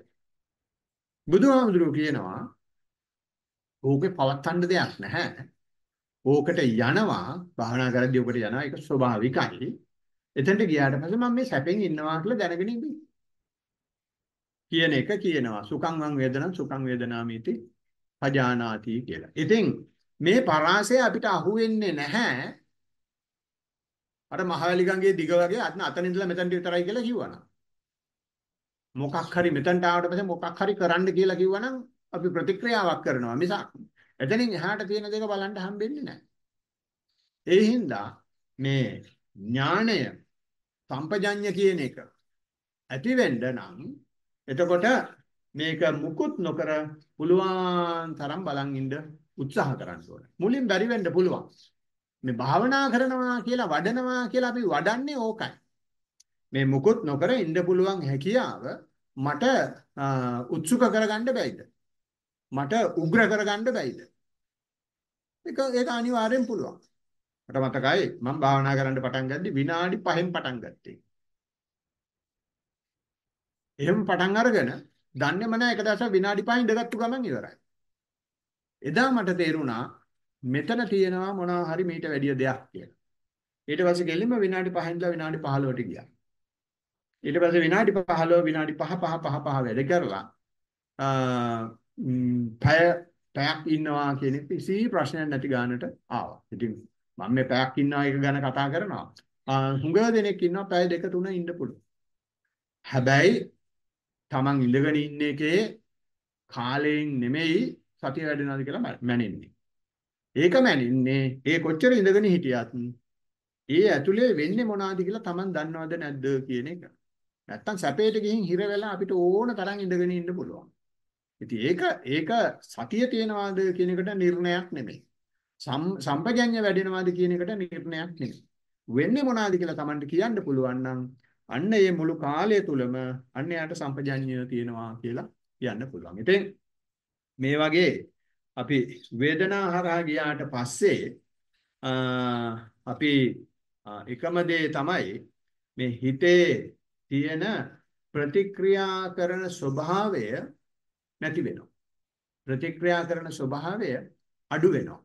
බුදුහාමුදුරුවෝ කියනවා ඕකේ පවත්තන්න දෙයක් නැහැ. ඕකට යනවා භාවනා කරද්දී ඕකට යනවා ඒක ස්වභාවිකයි. එතනට ගියාට පස්සේ මම මේ සැපෙන් ඉන්නවා කියලා දැනගෙන ඉන්නේ. කියන එක කියනවා සුඛං වං වේදනං සුඛං වේදනාමිති පජානාති කියලා. ඉතින් මේ පරාසය අපිට අහු වෙන්නේ නැහැ. අර මහවැලි ගඟේ දිග වගේ අතන අතන ඉඳලා මෙතනට විතරයි කියලා කිව්වනම්. මොකක් හරි මෙතනට ආවට පස්සේ මොකක් හරි කරන්න කියලා කිව්වනම් අපි ප්‍රතික්‍රියාවක් කරනවා මිසක් එතනින් එහාට තියෙන දේ බලන්න හම්බෙන්නේ නැහැ. ඒ හින්දා මේ ඥාණය සම්පජඤ්ඤ කියන එක ඇති වෙන්න නම් එතකොට මේක මුකුත් නොකර පුළුවන් තරම් බලන් ඉන්න උත්සාහ කරන්න ඕනේ. මුලින් බැරි වෙන්න පුළුවන්. මේ භාවනා කරනවා කියලා වඩනවා කියලා අපි වඩන්නේ ඕකයි. මේ මුකුත් නොකර ඉන්න පුළුවන් හැකියාව මට උත්සුක කරගන්න බැයිද? මට උග්‍ර කරගන්න බැයිද? ඒක ඒක අනිවාර්යෙන් පුළුවන්. මට මතකයි මම භාවනා කරන්න පටන් ගද්දි විනාඩි 5න් පටන් ගත්තේ. එහෙම පටන් අරගෙන දන්නේම නැහැ එක දවසක් විනාඩි 5 ඉඳගත්තු ගමන් ඉවරයි. එදා මට තේරුණා මෙතන තියෙනවා මොනවා හරි මීට වැඩිය දෙයක් කියලා. ඊට පස්සේ ගෙලින්ම විනාඩි 5 ඉඳලා විනාඩි 15ට ගියා. ඊට පස්සේ විනාඩි 15 විනාඩි 5 5 5 5 වැඩ කරලා පැය පැයක් ඉන්නවා කියන කිසි ප්‍රශ්නයක් නැති ගානට ආවා. ඉතින් මම මේ පැයක් ඉන්නවා එක ගැන කතා කරනවා. හුඟ දෙනෙක් ඉන්නවා පැය දෙක තුන ඉන්න පුළුවන්. හැබැයි Taman ඉඳගෙන ඉන්න එකේ කාලයෙන් නෙමෙයි සතිය වැඩෙනවද කියලා මැනෙන්නේ. ඒක මැනින්නේ ඒ කොච්චර ඉඳගෙන හිටියත් ඒ ඇතුලේ වෙන්නේ මොනවද කියලා Taman දන්නවද නැද්ද කියන එක. නැත්තම් සැපේට ගිහින් හිර වෙලා අපිට ඕන තරම් ඉඳගෙන ඉන්න පුළුවන්. ඉතින් ඒක ඒක සතිය තියනවාද කියන එකට නිර්ණයක් නෙමෙයි. සම්පජඤ්ඤ වැඩෙනවාද කියන එකට නිර්ණයක් නෙමෙයි. වෙන්නේ මොනවාද කියලා Tamanට කියන්න පුළුවන් නම් අන්න මේ මුළු කාලය තුලම අන්න යාට සම්පජඤ්ඤය තියෙනවා කියලා කියන්න පුළුවන්. ඉතින් මේ වගේ අපි වේදනා හරහා ගියාට පස්සේ අපි එකම දේ තමයි මේ හිතේ තියෙන ප්‍රතික්‍රියා කරන ස්වභාවය නැති වෙනවා. ප්‍රතික්‍රියා කරන ස්වභාවය අඩු වෙනවා.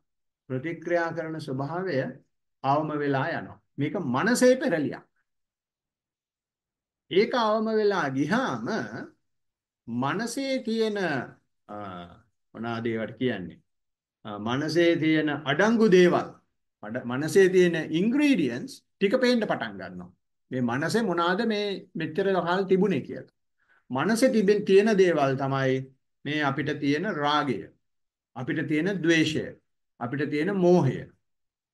ප්‍රතික්‍රියා කරන ස්වභාවය අවම වෙලා යනවා. මේක මනසේ පෙරලියක්. ඒක අවම වෙලා ගියාම මනසේ තියෙන මොනවාද ඒවට කියන්නේ? මනසේ තියෙන අඩංගු දේවල් මනසේ තියෙන ඉන්ග්‍රීඩියන්ට්ස් ටික පේන්න පටන් ගන්නවා. මේ මනසේ මොනවාද මේ මෙච්චර කාල තිබුණේ කියලා. මනසේ තිබෙන තියෙන දේවල් තමයි මේ අපිට තියෙන රාගය, අපිට තියෙන ද්වේෂය, අපිට තියෙන මෝහය.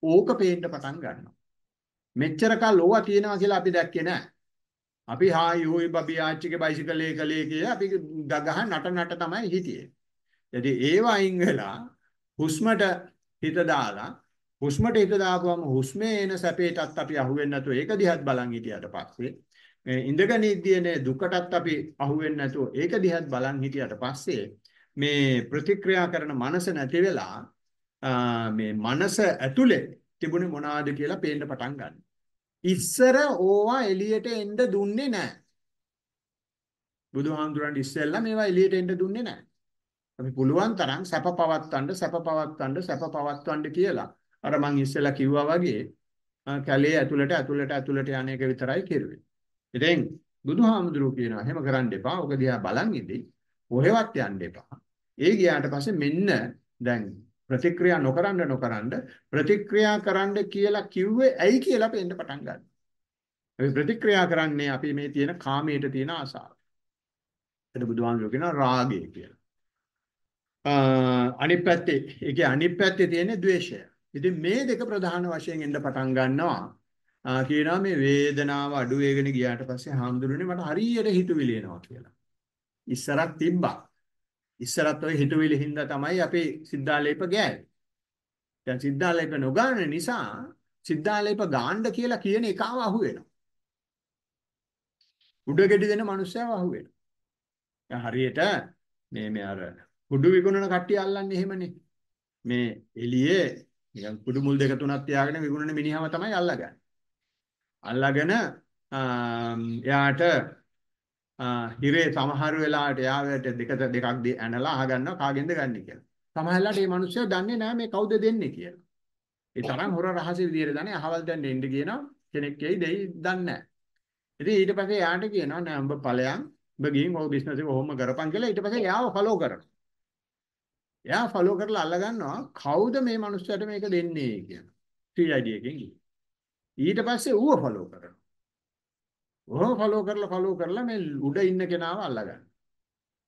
ඕක පේන්න පටන් ගන්නවා. මෙච්චර කල් ඕවා තියෙනවා කියලා අපි දැක්කේ නැහැ. අපි හායි හොයි බබි ආච්චිගේ බයිසිකලේ කලේ කියලා අපි ගගහ නට නට තමයි හිටියේ. ඉතින් ඒව අයින් වෙලා හුස්මට හිත දාලා හුස්මට හිත දාපුවම හුස්මේ එන සැපේටත් අපි අහුවෙන්නේ නැතුව ඒක දිහත් බලන් හිටියට පස්සේ මේ ඉඳගෙන ඉද්දීනේ දුකටත් අපි අහුවෙන්නේ නැතුව ඒක දිහත් බලන් හිටියට පස්සේ මේ ප්‍රතික්‍රියා කරන මනස නැති වෙලා මේ මනස ඇතුලේ තිබුණේ මොනවද කියලා පේන්න පටන් ගන්නවා. ඉස්සර ඕවා එළියට එන්න දුන්නේ නැහැ. බුදුහාමුදුරන්ට ඉස්සෙල්ලා මේවා එළියට එන්න දුන්නේ නැහැ. අපි පුළුවන් තරම් සැප පවත්තන්න සැප පවත්තන්න සැප පවත්තන්න කියලා අර මං ඉස්සෙල්ලා කිව්වා වගේ කැලේ ඇතුළට ඇතුළට ඇතුළට යන එක විතරයි කෙරුවේ. ඉතින් බුදුහාමුදුරුවෝ කියනවා එහෙම කරන්න එපා. ඔක දිහා බලන් ඉඳි. කොහෙවත් යන්න එපා. ඒ ගියාට පස්සේ මෙන්න දැන් ප්‍රතික්‍රියා නොකරන්න නොකරන්න ප්‍රතික්‍රියා කරන්න කියලා කිව්වේ ඇයි කියලා පෙන්න පටන් ගන්නවා. අපි ප්‍රතික්‍රියා කරන්නේ අපි මේ තියෙන කාමයට තියෙන ආසාව. එතන බුදුහාමුදුරුවෝ කියනවා රාගය කියලා. අනිත් පැත්තේ ඒකේ අනිත් පැත්තේ තියෙන ද්වේෂය. ඉතින් මේ දෙක ප්‍රධාන වශයෙන් එන්න පටන් ගන්නවා. කියනවා මේ වේදනාව අඩු වෙගෙන ගියාට පස්සේ හාමුදුරනේ මට හරියට හිතුවිලි එනවා කියලා. ඉස්සරක් තිබ්බා. ඉස්සරත් ඔය හිතුවිලි හින්දා තමයි අපි සිද්ධාලේප ගෑවේ. දැන් සිද්ධාලේප නොගාන නිසා සිද්ධාලේප ගාන්න කියලා කියන එකව අහුවෙනවා. උඩගෙඩි දෙන මිනිස්සයව අහුවෙනවා. දැන් හරියට මේ මේ අර කුඩු විකුණන කට්ටිය අල්ලන්නේ එහෙමනේ. මේ එළියේ නිකන් කුඩු මුල් දෙක තුනක් තියාගෙන විකුණන මිනිහම තමයි අල්ලගන්නේ. අල්ලගෙන එයාට හිරේ සමහර වෙලාවට එයාට දෙක දෙකක් ඇනලා අහගන්නවා කාගෙන්ද ගන්න කියලා. සමහරවිට මේ මිනිස්සු දන්නේ නැහැ මේ කවුද දෙන්නේ කියලා. ඒ තරම් හොර රහස විදියට දන්නේ අහවල් දැන් දෙන්න කියනවා කෙනෙක් එයි දෙයි දන්නේ නැහැ. ඉතින් ඊට පස්සේ එයාට කියනවා නෑ උඹ ඵලයන් උඹ ගිහින් ඔය බිස්නස් එක කොහොම කරපන් කියලා ඊට පස්සේ එයාව ෆලෝ කරනවා. එයා ෆලෝ කරලා අල්ල ගන්නවා කවුද මේ මනුස්සයාට මේක දෙන්නේ කියන. CID එකෙන් ගිහින්. ඊට පස්සේ ඌව ෆලෝ කරනවා. ඔහොම ෆලෝ කරලා ෆලෝ කරලා මේ උඩ ඉන්න කෙනාව අල්ල ගන්නවා.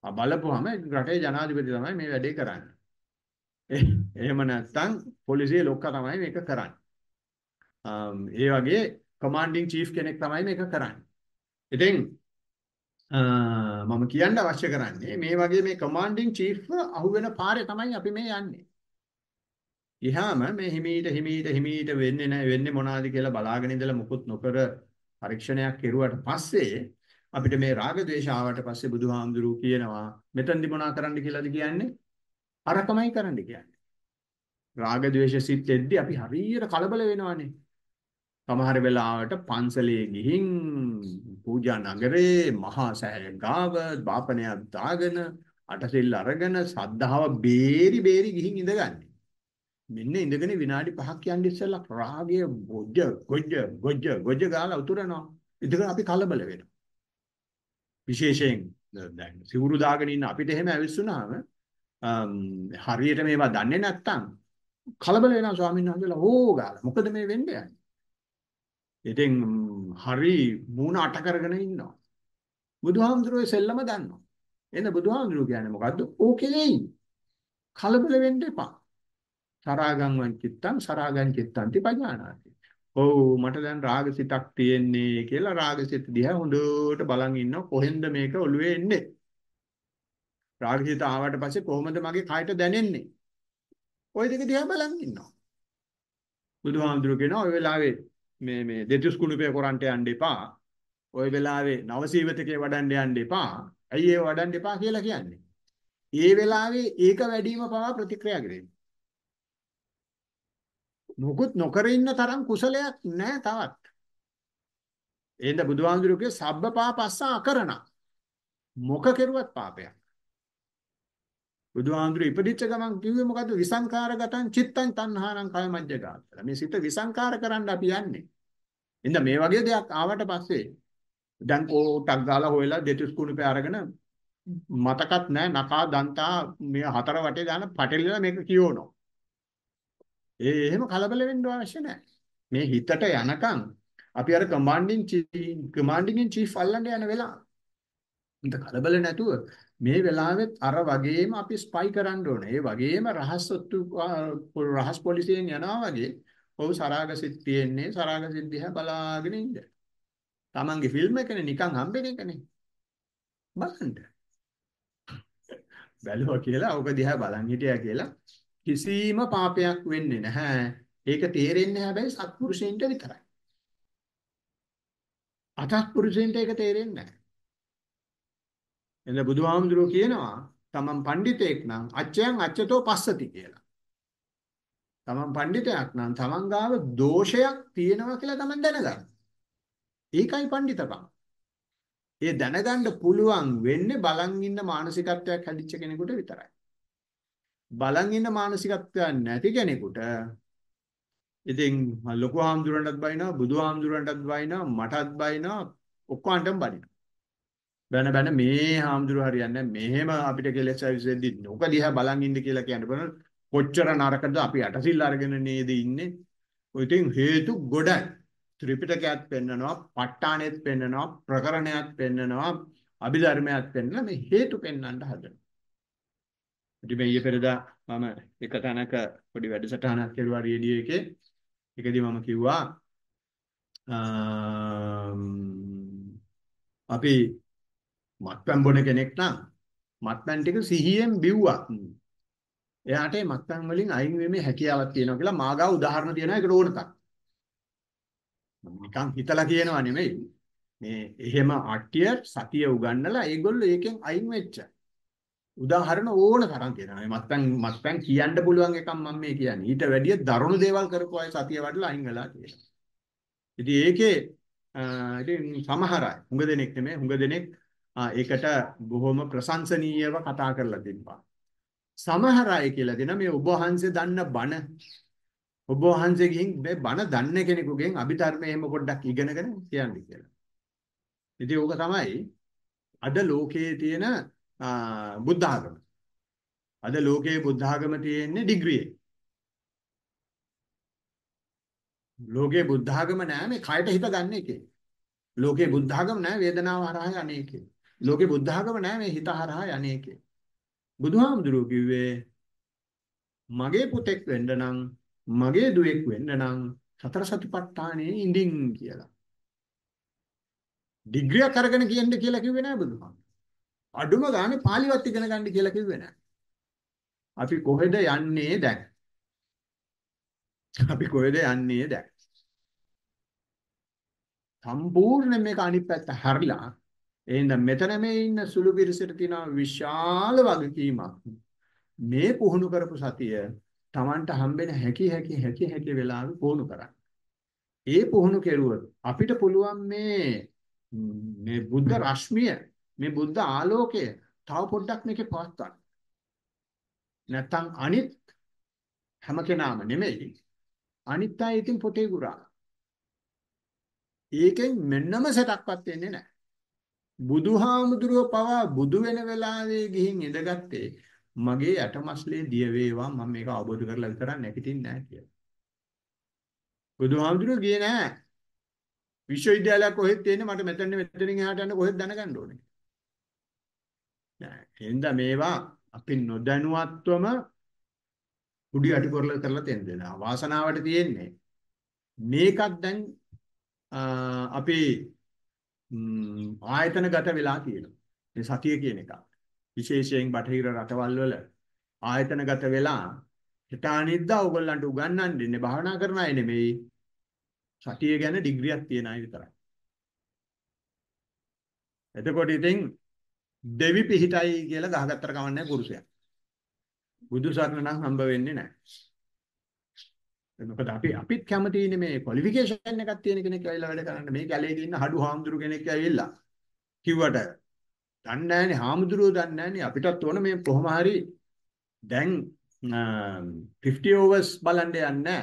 ආ බලපුවම රටේ ජනාධිපති තමයි මේ වැඩේ කරන්නේ. එහෙම නැත්නම් පොලිසිය ලොක්කා තමයි මේක කරන්නේ. ඒ වගේ කමාන්ඩින් චීෆ් කෙනෙක් තමයි මේක කරන්නේ. ඉතින් මම කියන්න අවශ්‍ය කරන්නේ මේ වගේ මේ කමාන්ඩින් චීෆ් අහුවෙන පාරේ තමයි අපි මේ යන්නේ. ගියාම මේ හිමීට හිමීට හිමීට වෙන්නේ නැහැ වෙන්නේ මොනවාද කියලා බලාගෙන ඉඳලා මුකුත් නොකර පරීක්ෂණයක් කෙරුවට පස්සේ අපිට මේ රාග ద్వේෂ ආවට පස්සේ බුදුහාමුදුරුවෝ කියනවා මෙතෙන්දි මොනා කරන්න කියලාද කියන්නේ? අරකමයි කරන්න කියන්නේ. රාග ద్వේෂ සිත් එද්දි අපි හරියට කලබල වෙනවානේ. සමහර වෙලාවට පන්සලේ ගිහින් පූජා නගරේ මහා සෑය ගාව බාපණයක් දාගෙන අටසිල් අරගෙන සද්ධාව බේරි බේරි ගිහින් ඉඳගන්නේ. මෙන්න ඉඳගෙන විනාඩි 5ක් යන්න ඉස්සෙල්ලා රාගය ගොජ්ජ ගොජ්ජ ගොජ්ජ ගොජ්ජ ගාලා උතුරනවා. ඉතින් අපි කලබල වෙනවා. විශේෂයෙන් දැන් සිවුරු දාගෙන ඉන්න අපිට එහෙම ඇවිස්සුනාම හරියට මේවා දන්නේ නැත්තම් කලබල වෙනවා ස්වාමීන් වහන්සේලා ඕ ගාලා. මොකද මේ වෙන්නේ යන්නේ? ඉතින් හරි මූණ අට කරගෙන ඉන්නවා. බුදුහාමුදුරුවෝ සෙල්ලම දන්නවා. එන්න බුදුහාමුදුරුවෝ කියන්නේ මොකද්ද? ඕකේ කලබල වෙන්න එපා. සරාගං වංචිත්තං සරාගං චිත්තන්ති පඥානාති. ඔව් මට දැන් රාගසිතක් තියෙන්නේ කියලා රාගසිත දිහා හොඳට බලන් ඉන්නවා කොහෙන්ද මේක ඔළුවේ එන්නේ. රාගසිත ආවට පස්සේ කොහොමද මගේ කයට දැනෙන්නේ? ওই දෙක දිහා බලන් ඉන්නවා. බුදුහාමුදුරු කියනවා ওই වෙලාවේ මේ මේ දෙතිස් කුණුපේ කොරන්ට යන්න එපා. ওই වෙලාවේ නවසීවතකේ වඩන්න යන්න එපා. ඇයි ඒ වඩන්න එපා කියලා කියන්නේ? ඒ වෙලාවේ ඒක වැඩිම පවා ප්‍රතික්‍රියා කරන්නේ. මොකුත් නොකර ඉන්න තරම් කුසලයක් නැහැ තවත්. එහෙනම් බුදුහාමුදුරුවෝ සබ්බ පාපස්සා අකරණ. මොක කෙරුවත් පාපයක්. බුදුහාමුදුරුවෝ ඉපදිච්ච ගමන් කිව්වේ මොකද්ද? විසංකාරගතං චිත්තං තණ්හානං කය මජ්ජගා කියලා. මේ සිත විසංකාර කරන්න අපි යන්නේ. එහෙනම් මේ වගේ දෙයක් ආවට පස්සේ දැන් කෝටක් ගාලා හොයලා දෙතිස් කුණුපේ අරගෙන මතකත් නැහැ නකා දන්තා මේ හතර වටේ දාන පටලිලා මේක කියවනවා. ඒ එහෙම කලබල වෙන්න අවශ්‍ය නැහැ. මේ හිතට යනකම් අපි අර කමාන්ඩින් කමාන්ඩින් ඉන් චීෆ් අල්ලන්න යන වෙලාව. ඉත කලබල නැතුව මේ වෙලාවෙත් අර වගේම අපි ස්පයි කරන්න ඕනේ. ඒ වගේම රහස් ඔත්තු රහස් පොලිසියෙන් යනවා වගේ ඔව් සරාග සිත් තියෙන්නේ සරාග සිත් දිහා බලාගෙන ඉන්න. Tamange ෆිල්ම් එකනේ නිකන් හම්බෙන එකනේ. බලන්න. බැලුවා කියලා ඔක දිහා බලන් හිටියා කියලා කිසිම පාපයක් වෙන්නේ නැහැ. ඒක තේරෙන්නේ හැබැයි සත්පුරුෂයන්ට විතරයි. අසත්පුරුෂයන්ට ඒක තේරෙන්නේ නැහැ. එන්න බුදුහාමුදුරුවෝ කියනවා තමන් පඬිතෙක් නම් අච්චයන් අච්චතෝ පස්සති කියලා. තමන් පඬිතයක් නම් තමන් ගාව දෝෂයක් තියෙනවා කියලා තමන් දැනගන්න. ඒකයි පඬිතකම. ඒ දැනගන්න පුළුවන් වෙන්නේ බලන් ඉන්න මානසිකත්වයක් හැදිච්ච කෙනෙකුට විතරයි. බලන් ඉන්න මානසිකත්වයක් නැති කෙනෙකුට ඉතින් ලොකු හාමුදුරන්ටත් බයිනවා බුදු හාමුදුරන්ටත් බයිනවා මටත් බයිනවා ඔක්කොන්ටම බනිනවා. බැන බැන මේ හාමුදුරු හරියන්නේ මෙහෙම අපිට කෙලෙස් ඇවිස්සෙද්දි නොක දිහා බලන් ඉන්න කියලා කියන්න බෑ කොච්චර නරකද අපි අටසිල් අරගෙන නේද ඉන්නේ? ඔය ඉතින් හේතු ගොඩයි. ත්‍රිපිටකයත් පෙන්නනවා ප ဋ ාණෙත් පෙන්නනවා ප්‍රකරණයත් පෙන්නනවා අභිධර්මයත් පෙන්නලා මේ හේතු පෙන්වන්න හදනවා. ඉතින් මේ ඊයේ පෙරදා මම එක තැනක පොඩි වැඩසටහනක් කරුවා රේඩියෝ එකේ. ඒකදී මම කිව්වා අපි මත්පැන් බොන කෙනෙක් නම් මත්පැන් ටික සිහියෙන් බිව්වා. එයාට මේ මත්පැන් වලින් අයින් වීමේ හැකියාවක් තියෙනවා කියලා මාගා උදාහරණ තියෙනවා ඒකට ඕන තරම්. නිකන් හිතලා කියනවා නෙමෙයි. මේ එහෙම අට්ටිය සතිය උගන්නලා ඒගොල්ලෝ ඒකෙන් අයින් වෙච්චා. උදාහරණ ඕන තරම් තියෙනවා. මේ මත්පැන් මත්පැන් කියන්න පුළුවන් එකක් මම මේ කියන්නේ. ඊට වැඩිය දරුණු දේවල් කරපු අය සතිය වඩලා අයින් වෙලා තියෙනවා. ඉතින් ඒකේ ඉතින් සමහර අය හුඟ දෙනෙක් නෙමෙයි හුඟ දෙනෙක් ඒකට බොහොම ප්‍රශංසනීයව කතා කරලා තිබ්බා. සමහර අය කියලා දෙන මේ ඔබ වහන්සේ දන්න බණ ඔබ වහන්සේ ගිහින් මේ බණ දන්න කෙනෙකුගෙන් අභිධර්මය එහෙම පොඩ්ඩක් ඉගෙනගෙන කියන්න කියලා. ඉතින් ඕක තමයි අද ලෝකයේ තියෙන බුද්ධ ආගම. අද ලෝකයේ බුද්ධ ආගම තියෙන්නේ ඩිග්‍රියේ. ලෝකයේ බුද්ධ ආගම නෑ මේ කයට හිත ගන්න එකේ. ලෝකයේ බුද්ධ ආගම නෑ වේදනාව හරහා යන්නේ එකේ. ලෝකයේ බුද්ධ ආගම නෑ මේ හිත හරහා යන්නේ එකේ. බුදුහාමුදුරුවෝ කිව්වේ මගේ පුතෙක් වෙන්න නම් මගේ දුවෙක් වෙන්න නම් සතර සතිපට්ඨානේ ඉඳින් කියලා. ඩිග්‍රිය කරගෙන කියන්න කියලා කිව්වේ නෑ බුදුහාමුදුරුවෝ. අඩුම ගානේ පාලිවත් ඉගෙන ගන්න කියලා කිව්වේ නෑ. අපි කොහෙද යන්නේ දැන්? අපි කොහෙද යන්නේ දැන්? සම්පූර්ණ මේක අනිත් පැත්ත හැරිලා එහෙනම් මෙතන මේ ඉන්න සුළු පිරිසට තියෙන විශාල වගකීමක්. මේ පුහුණු කරපු සතිය Tamanට හම්බෙන හැකි හැකි හැකි හැකි වෙලාවෙ පුහුණු කරන්න. ඒ පුහුණු කෙරුවොත් අපිට පුළුවන් මේ මේ බුද්ධ රශ්මිය මේ බුද්ධ ආලෝකය තව පොඩ්ඩක් මේකේ පවත්වන්න. නැත්තම් අනිත් හැම කෙනාම නෙමෙයි අනිත් අය ඉතින් පොටේ ගුරා. ඒකෙන් මෙන්නම සටක්වත් වෙන්නේ නැහැ. බුදුහාමුදුරුව පවා බුදු වෙන වෙලාවේ ගිහින් ඉඳගත්තේ මගේ ඇටමස්ලේ දිය වේවා මම මේක අවබෝධ කරලා විතරක් නැගිටින්නේ නැහැ කියලා. බුදුහාමුදුරුව ගියේ නැහැ. විශ්වවිද්‍යාලයක් කොහෙද තියෙන්නේ මට මෙතන මෙතනින් එහාට යන්න කොහෙද දැනගන්න ඕනේ. නෑ. එහෙනම් මේවා අපි නොදැනුවත්වම උඩි අඩි කරලා කරලා තියෙන දෙනා. වාසනාවට තියෙන්නේ මේකත් දැන් අපි ආයතනගත වෙලා තියෙනවා. මේ සතිය කියන එක. විශේෂයෙන් බටහිර රටවල් වල ආයතනගත වෙලා හිත අනිද්දා ඕගොල්ලන්ට උගන්වන්න දෙන්නේ භාවනා කරන අය නෙමෙයි. සතිය ගැන ඩිග්‍රියක් තියන අය විතරයි. එතකොට ඉතින් දෙවි පිහිටයි කියලා ගහගත්තර කවන්නේ කුරුසයක්. බුදු සරණ නම් හම්බ වෙන්නේ නැහැ. මොකද අපි අපිත් කැමතිනේ මේ ක්වොලිෆිකේෂන් එකක් තියෙන කෙනෙක් ඇවිල්ලා වැඩ කරන්න. මේ කැලේක ඉන්න හඩු හාමුදුරු කෙනෙක් ඇවිල්ලා කිව්වට දන්නේ නැහනේ හාමුදුරුවෝ දන්නේ නැහනේ අපිටත් ඕන මේ කොහොම හරි දැන් 50 overs බලන්න යන්නේ.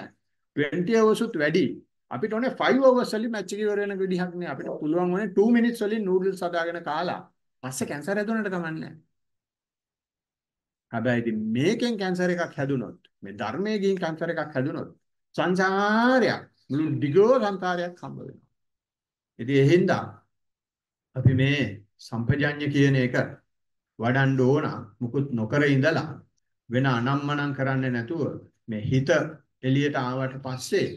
20 overs උත් වැඩි. අපිට ඕනේ 5 overs වලින් මැච් එක ඉවර වෙන විදිහක් නේ. අපිට පුළුවන් ඕනේ 2 minutes වලින් නූඩල්ස් හදාගෙන කාලා පස්සේ කැන්සර් හැදුනට කමන්නේ හැබැයි ඉතින් මේකෙන් කැන්සර් එකක් හැදුනොත් මේ ධර්මයේ ගින් කැන්සර් එකක් හැදුනොත් සංසාරයක් මුළු දිගෝ සංසාරයක් හම්බ වෙනවා. ඉතින් එහෙනම් අපි මේ සම්පජඤ්ඤ කියන එක වඩන්න ඕන මුකුත් නොකර ඉඳලා වෙන අනම්මනම් කරන්නේ නැතුව මේ හිත එළියට ආවට පස්සේ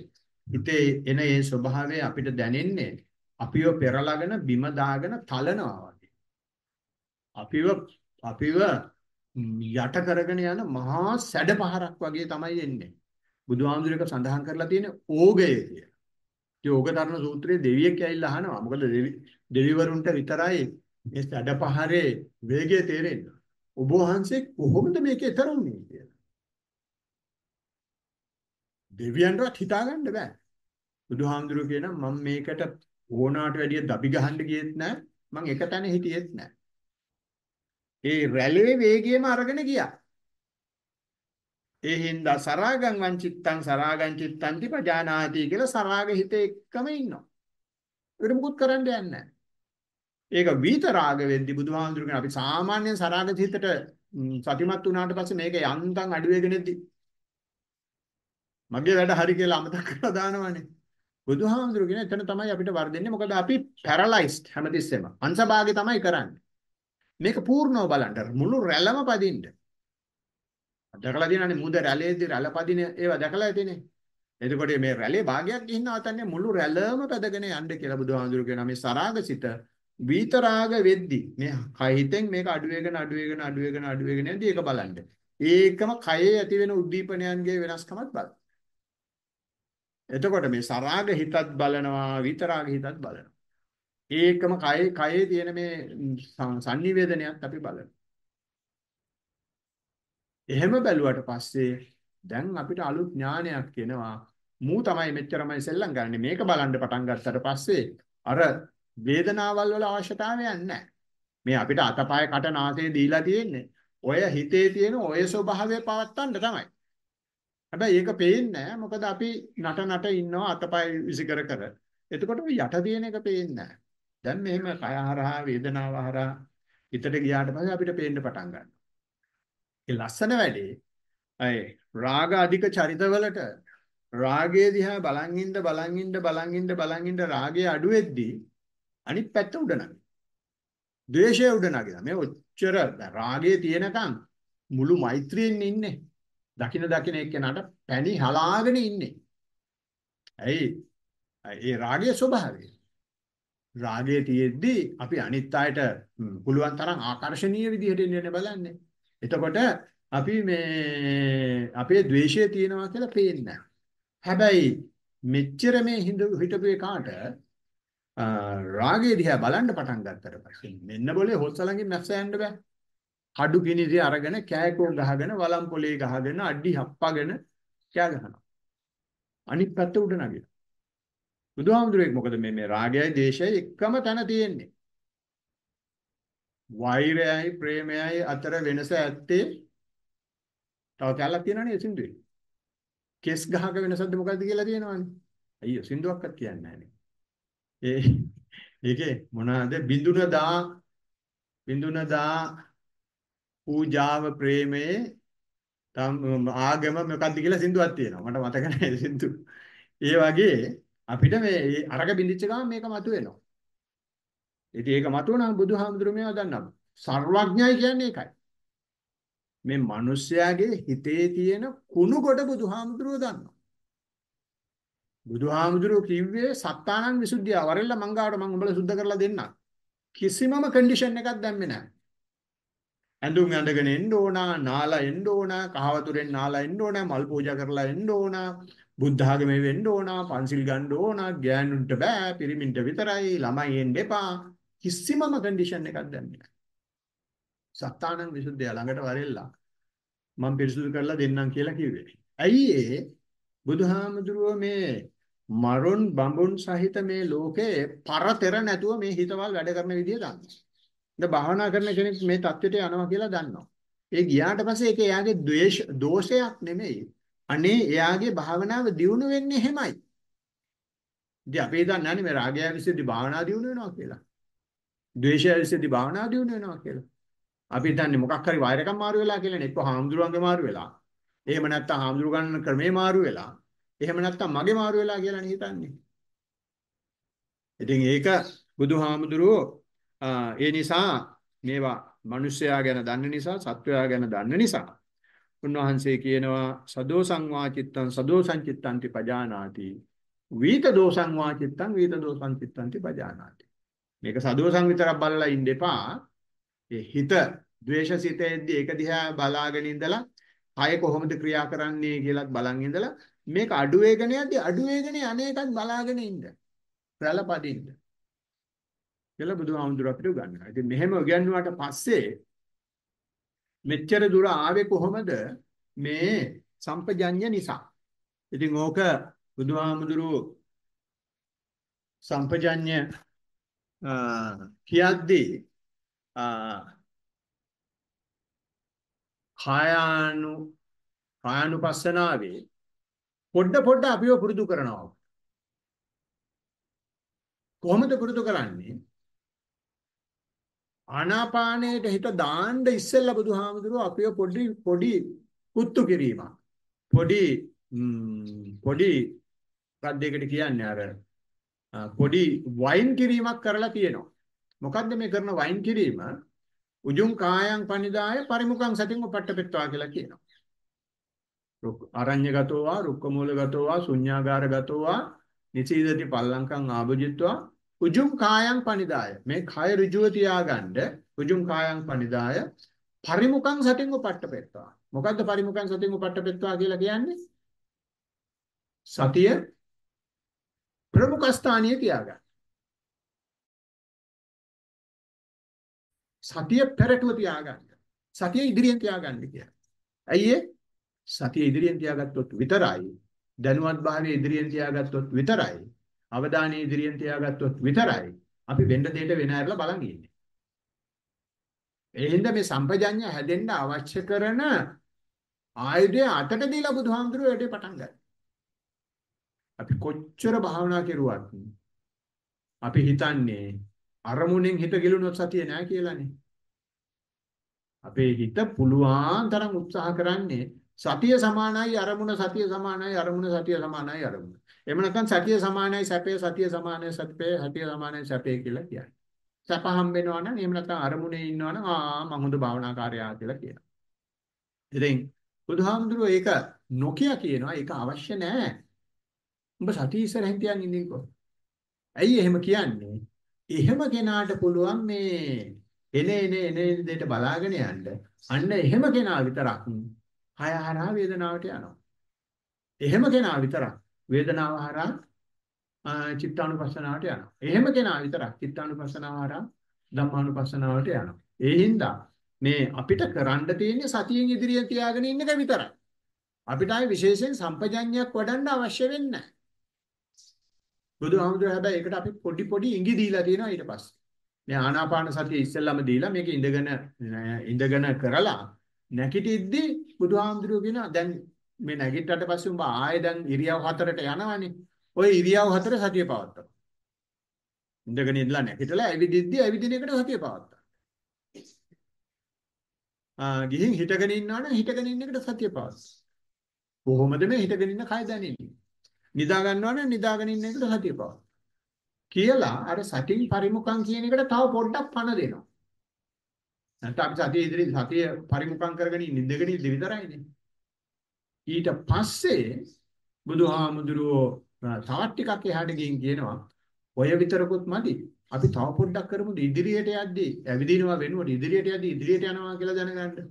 හිතේ එන ඒ ස්වභාවය අපිට දැනෙන්නේ අපිව පෙරලාගෙන බිම දාගෙන තලනවා වගේ. අපිව අපිව යට කරගෙන යන මහා සැඩ පහරක් වගේ තමයි එන්නේ. බුදුහාමුදුරේක සඳහන් කරලා තියෙන ඕගය කියලා. ඒ ඕග තරණ සූත්‍රයේ දෙවියෙක් ඇවිල්ලා අහනවා. මොකද දෙවිවරුන්ට විතරයි මේ සැඩ පහරේ වේගය තේරෙන්නේ. ඔබ වහන්සේ කොහොමද මේකේ තරන්නේ කියලා. දෙවියන්ටවත් හිතාගන්න බෑ. බුදුහාමුදුරුවෝ කියනවා මම මේකට ඕනාට වැඩිය දබි ගහන්න ගියෙත් නෑ. මං එක තැන හිටියෙත් නෑ. ඒ රැළේ වේගයම අරගෙන ගියා. ඒ හින්දා සරාගං වංචිත්තං සරාගං චිත්තං පජානාති කියලා සරාග හිත එක්කම ඉන්නවා. ඒකට මුකුත් කරන්න යන්නේ නැහැ. ඒක විතරාග වෙද්දි බුදුහාමුදුරුවෝ අපි සාමාන්‍යයෙන් සරාග හිතට සතිමත් වුණාට පස්සේ මේක යන්තම් අඩු වෙගෙන ඉද්දි මගේ වැඩ හරි කියලා අමතක කරලා දානවනේ. බුදුහාමුදුරුවෝ කියන එතන තමයි අපිට වර්ධින්නේ මොකද අපි පැරලයිස්ඩ් හැමතිස්සෙම අංශභාගේ තමයි කරන්නේ. මේක පූර්ණව බලන්න මුළු රැළම පදින්න. දැකලා තියෙනනේ මුද රැළේදී රැළ පදින ඒවා දැකලා තියෙන්නේ. එතකොට මේ රැළේ භාගයක් ගිහින් නවතන්නේ මුළු රැළම පැදගෙන යන්න කියලා බුදුහාඳුරු කියනවා මේ සරාගසිත විතරාග වෙද්දි මේ කයිතෙන් මේක අඩු වෙගෙන අඩු වෙගෙන අඩු වෙගෙන අඩු වෙගෙන යද්දි ඒක බලන්න. ඒකම කයේ ඇති වෙන උද්දීපනයන්ගේ වෙනස්කමත් බලන්න. එතකොට මේ සරාග හිතත් බලනවා විතරාග හිතත් බලනවා. ඒකම කයේ කයේ තියෙන මේ sannivedanayak අපි බලනවා. එහෙම බැලුවට පස්සේ දැන් අපිට අලුත් ඥානයක් එනවා. මූ තමයි මෙච්චරමයි සෙල්ලම් ගන්න. මේක බලන්න පටන් ගත්තට පස්සේ අර වේදනාවල් වල අවශ්‍යතාවයක් නැහැ. මේ අපිට අතපය කට නාසය දීලා තියෙන්නේ. ඔය හිතේ තියෙන ඔය ස්වභාවය පවත්තන්න තමයි. හැබැයි ඒක පේන්නේ නැහැ. මොකද අපි නට නට ඉන්නවා අතපය විසිකර කර. එතකොට යට තියෙන එක පේන්නේ නැහැ. දැන් මෙහෙම කය හරහා වේදනාව හරහා හිතට ගියාට පස්සේ අපිට පේන්න පටන් ගන්නවා. ඒ ලස්සන වැඩේ අය රාග අධික චරිතවලට රාගයේ දිහා බලන් ඉඳ බලන් ඉඳ බලන් ඉඳ බලන් ඉඳ රාගය අඩු වෙද්දී අනිත් පැත්ත උඩ නගිනවා. ද්වේෂය උඩ නගිනවා. මේ ඔච්චර රාගයේ තියෙනකන් මුළු මෛත්‍රියෙන් ඉන්නේ. දකින දකින එක්කෙනාට පැණි හලාගෙන ඉන්නේ. ඇයි? ඒ රාගයේ ස්වභාවය. රාගය තියෙද්දි අපි අනිත් අයට පුළුවන් තරම් ආකර්ශනීය විදිහට ඉන්න බලන්නේ. එතකොට අපි මේ අපේ द्वේෂය තියෙනවා කියලා පේන්නේ හැබැයි මෙච්චර මේ හිටපු එකාට රාගය දිහා බලන්න පටන් ගත්තට පස්සේ මෙන්න બોලේ හොස්සලඟින් නැස්ස යන්න බෑ. කඩු කිනිදි අරගෙන කෑකෝ ගහගෙන වලම් පොලේ ගහගෙන අඩි හප්පගෙන කෑ ගහනවා. අනිත් පැත්ත උඩ නගිනවා. බුදුහාමුදුරේ මොකද මේ මේ රාගයයි දේශයයි එකම තැන තියෙන්නේ. වෛරයයි ප්‍රේමයයි අතර වෙනස ඇත්තේ තව කැලක් තියෙනවනේ සින්දුවේ. කෙස් ගහක වෙනසක්ද මොකද්ද කියලා තියෙනවනේ. අයියෝ සින්දුවක්වත් කියන්නේ නැහැ ඒ ඒකේ මොනවාද බිඳුන දා බිඳුන දා පූජාව ප්‍රේමයේ තම ආගම මොකද්ද කියලා සින්දුවක් තියෙනවා. මට මතක නැහැ සින්දු. ඒ වගේ අපිට මේ අරක බින්දිච්ච ගමන් මේක මතුවෙනවා. ඉතින් ඒක මතුවනම් බුදුහාමුදුරුවෝ මේවා දන්නවා. සර්වඥයි කියන්නේ ඒකයි. මේ මිනිස්යාගේ හිතේ තියෙන කුණු කොට බුදුහාමුදුරුවෝ දන්නවා. බුදුහාමුදුරුවෝ කිව්වේ සත්තානං විසුද්ධිය වරෙල්ල මංගාවට මං උඹලා සුද්ධ කරලා දෙන්නම්. කිසිමම කන්ඩිෂන් එකක් දැම්මේ නැහැ. ඇඳුම් ඇඳගෙන එන්න ඕන, නාලා එන්න ඕන, කහවතුරෙන් නාලා එන්න ඕන, මල් පූජා කරලා එන්න ඕන, බුද්ධ ආගමේ වෙන්න ඕන, පන්සිල් ගන්න ඕන, ගෑනුන්ට බෑ, පිරිමින්ට විතරයි, ළමයි එන්න එපා. කිසිමම කන්ඩිෂන් එකක් දැම්මේ නැහැ. සත්තානං විසුද්ධිය ළඟට වරෙල්ලා මම පිරිසුදු කරලා දෙන්නම් කියලා කිව්වේ. ඇයි ඒ බුදුහාමුදුරුවෝ මේ මරුන් බඹුන් සහිත මේ ලෝකේ පරතර නැතුව මේ හිතවල් වැඩ කරන විදිය දන්නවා. දැන් භාවනා කරන කෙනෙක් මේ தත්වෙට යනවා කියලා දන්නවා. ඒ ගියාට පස්සේ ඒක එයාගේ ද්වේෂ දෝෂයක් නෙමෙයි. අනේ එයාගේ භාවනාව දියුණු වෙන්නේ එහෙමයි. ඉතින් අපි දන්නේ නැහැ මේ රාගය විසෙදි භාවනා දියුණු වෙනවා කියලා. ද්වේෂය විසෙදි භාවනා දියුණු වෙනවා කියලා. අපි දන්නේ මොකක් හරි වෛරකම් මාරු වෙලා කියලානේ. එක්ක හාමුදුරුවන්ගේ මාරු වෙලා. එහෙම නැත්නම් හාමුදුරු ගන්න ක්‍රමේ මාරු වෙලා. එහෙම නැත්නම් මගේ මාරු වෙලා කියලානේ හිතන්නේ. ඉතින් ඒක බුදුහාමුදුරුවෝ ඒ නිසා මේවා මිනිස්යා ගැන දන්න නිසා සත්වයා ගැන දන්න නිසා උන්වහන්සේ කියනවා සදෝ සංවාචිත්තං සදෝ සංචිත්තන්ති පජානාති වීත දෝසං වාචිත්තං වීත දෝසං චිත්තන්ති පජානාති මේක සදෝ සංවිතරක් බලලා ඉන්න එපා ඒ හිත ද්වේෂසිතෙද්දී ඒක දිහා බලාගෙන ඉඳලා කය කොහොමද ක්‍රියා කරන්නේ කියලාත් බලන් ඉඳලා මේක අඩු වේගන යද්දී අඩු වේගනේ අනේකත් බලාගෙන ඉන්න. රැළපදින්න. කියලා බුදුහාමුදුර අපිට උගන්වනවා. ඉතින් මෙහෙම උගන්වුවාට පස්සේ මෙච්චර දුර ආවේ කොහොමද? මේ සම්පජඤ්ඤ නිසා. ඉතින් ඕක බුදුහාමුදුරු සම්පජඤ්ඤ කියද්දී කායානු කායानुපස්සනාවේ පොඩ පොඩ අපිව පුරුදු කරනවා. කොහොමද පුරුදු කරන්නේ? ආනාපානයට හිත දාන්න ඉස්සෙල්ලා බුදුහාමුදුරුවෝ අපිව පොඩි පොඩි කුත්තු කිරීමක්. පොඩි පොඩි රද්දයකට කියන්නේ අර පොඩි වයින් කිරීමක් කරලා තියෙනවා. මොකද්ද මේ කරන වයින් කිරීම? උජුං කායං පනිදාය පරිමුඛං සතින් උපට්ඨපෙත්වා කියලා කියනවා. අරඤ්‍යගතෝවා රුක්කමූලගතෝවා ශුඤ්ඤාගාරගතෝවා නිසීදති පල්ලංකං ආභජිත්වා උජුං කායං පනිදාය. මේ කය ඍජුව තියාගන්න උජුං කායං පනිදාය. පරිමුඛං සතින් උපට්ඨපෙත්වා. මොකද්ද පරිමුඛං සතින් උපට්ඨපෙත්වා කියලා කියන්නේ? සතිය ප්‍රමුඛ ස්ථානීය තියාගන්න. සතිය පෙරටුව තියාගන්න. සතිය ඉදිරියෙන් තියාගන්න කියලා. ඇයි ඒ? සතිය ඉදිරියෙන් තියාගත්තොත් විතරයි. දැනුවත් භාවය ඉදිරියෙන් තියාගත්තොත් විතරයි. අවධානය ඉදිරියෙන් තියාගත්තොත් විතරයි අපි වෙන්න දෙයට වෙන ඇරලා බලන් ඉන්නේ. ඒ හින්දා මේ සම්පජඤ්ඤය හැදෙන්න අවශ්‍ය කරන ආයුධය අතට දීලා බුදුහාමුදුරුවෝ වැඩේ පටන් ගත්තා. අපි කොච්චර භාවනා කෙරුවත් අපි හිතන්නේ අරමුණෙන් හිත ගිලුනොත් සතිය නෑ කියලානේ. අපේ හිත පුළුවන් තරම් උත්සාහ කරන්නේ සතිය සමානයි අරමුණ සතිය සමානයි අරමුණ සතිය සමානයි අරමුණ. එහෙම නැත්නම් සතිය සමානයි සැපේ සතිය සමානයි සතිපේ සතිය සමානයි සැපේ කියලා කියන්නේ. සැප හම්බෙනවා නම් එහෙම නැත්නම් අරමුණේ ඉන්නවා නම් ආ මම හොඳ භාවනාකාරයා කියලා කියනවා. ඉතින් බුදුහාමුදුරුවෝ ඒක නොකිය කියනවා ඒක අවශ්‍ය නෑ. උඹ සතිය ඉස්සරහින් තියන් ඉන්නකෝ. ඇයි එහෙම කියන්නේ? එහෙම කෙනාට පුළුවන් මේ එන එන එන දෙයට බලාගෙන යන්න. අන්න එහෙම කෙනා විතරක් කය හරහා වේදනාවට යනවා. එහෙම කෙනා විතරක් වේදනාව හරහා චිත්තානුපස්සනාවට යනවා. එහෙම කෙනා විතරක් චිත්තානුපස්සනාව හරහා ධම්මානුපස්සනාවට යනවා. ඒ හින්දා මේ අපිට කරන්න තියෙන්නේ සතියෙන් ඉදිරිය තියාගෙන ඉන්න එක විතරයි. අපිට ආයේ විශේෂයෙන් සම්පජඤ්ඤයක් වඩන්න අවශ්‍ය වෙන්නේ නැහැ. බුදුහාමුදුරුවෝ හැබැයි ඒකට අපි පොඩි පොඩි ඉඟි දීලා තියෙනවා ඊට පස්සේ. මේ ආනාපාන සතිය ඉස්සෙල්ලාම දීලා මේක ඉඳගෙන ඉඳගෙන කරලා නැගිටිද්දි බුදුහාමුදුරුවෝ කියනවා දැන් මේ නැගිට්ටට පස්සේ උඹ ආයෙ දැන් ඉරියව් හතරට යනවනේ. ওই ඉරියව් හතර සතිය පවත්තන. ඉඳගෙන ඉඳලා නැගිටලා ඇවිදිද්දි ඇවිදින එකට සතිය පවත්තන. ආ ගිහින් හිටගෙන ඉන්නවනම් හිටගෙන ඉන්න එකට සතිය පවත්තන. කොහොමද මේ හිටගෙන ඉන්න කය දැනෙන්නේ? නිදා ගන්නවනම් නිදාගෙන ඉන්න එකට සතිය පවත්තන. කියලා අර සතින් පරිමුඛං කියන එකට තව පොඩ්ඩක් පණ දෙනවා. නැත්නම් අපි සතිය ඉදිරි සතිය පරිමුඛං කරගෙන ඉඳගෙන ඉඳි විතරයිනේ. ඊට පස්සේ බුදුහාමුදුරුවෝ තවත් ටිකක් එහාට ගිහින් කියනවා ඔය විතරකුත් මදි. අපි තව පොඩ්ඩක් කරමු ඉදිරියට යද්දී ඇවිදිනවා වෙනුවට ඉදිරියට යද්දී ඉදිරියට යනවා කියලා දැනගන්න.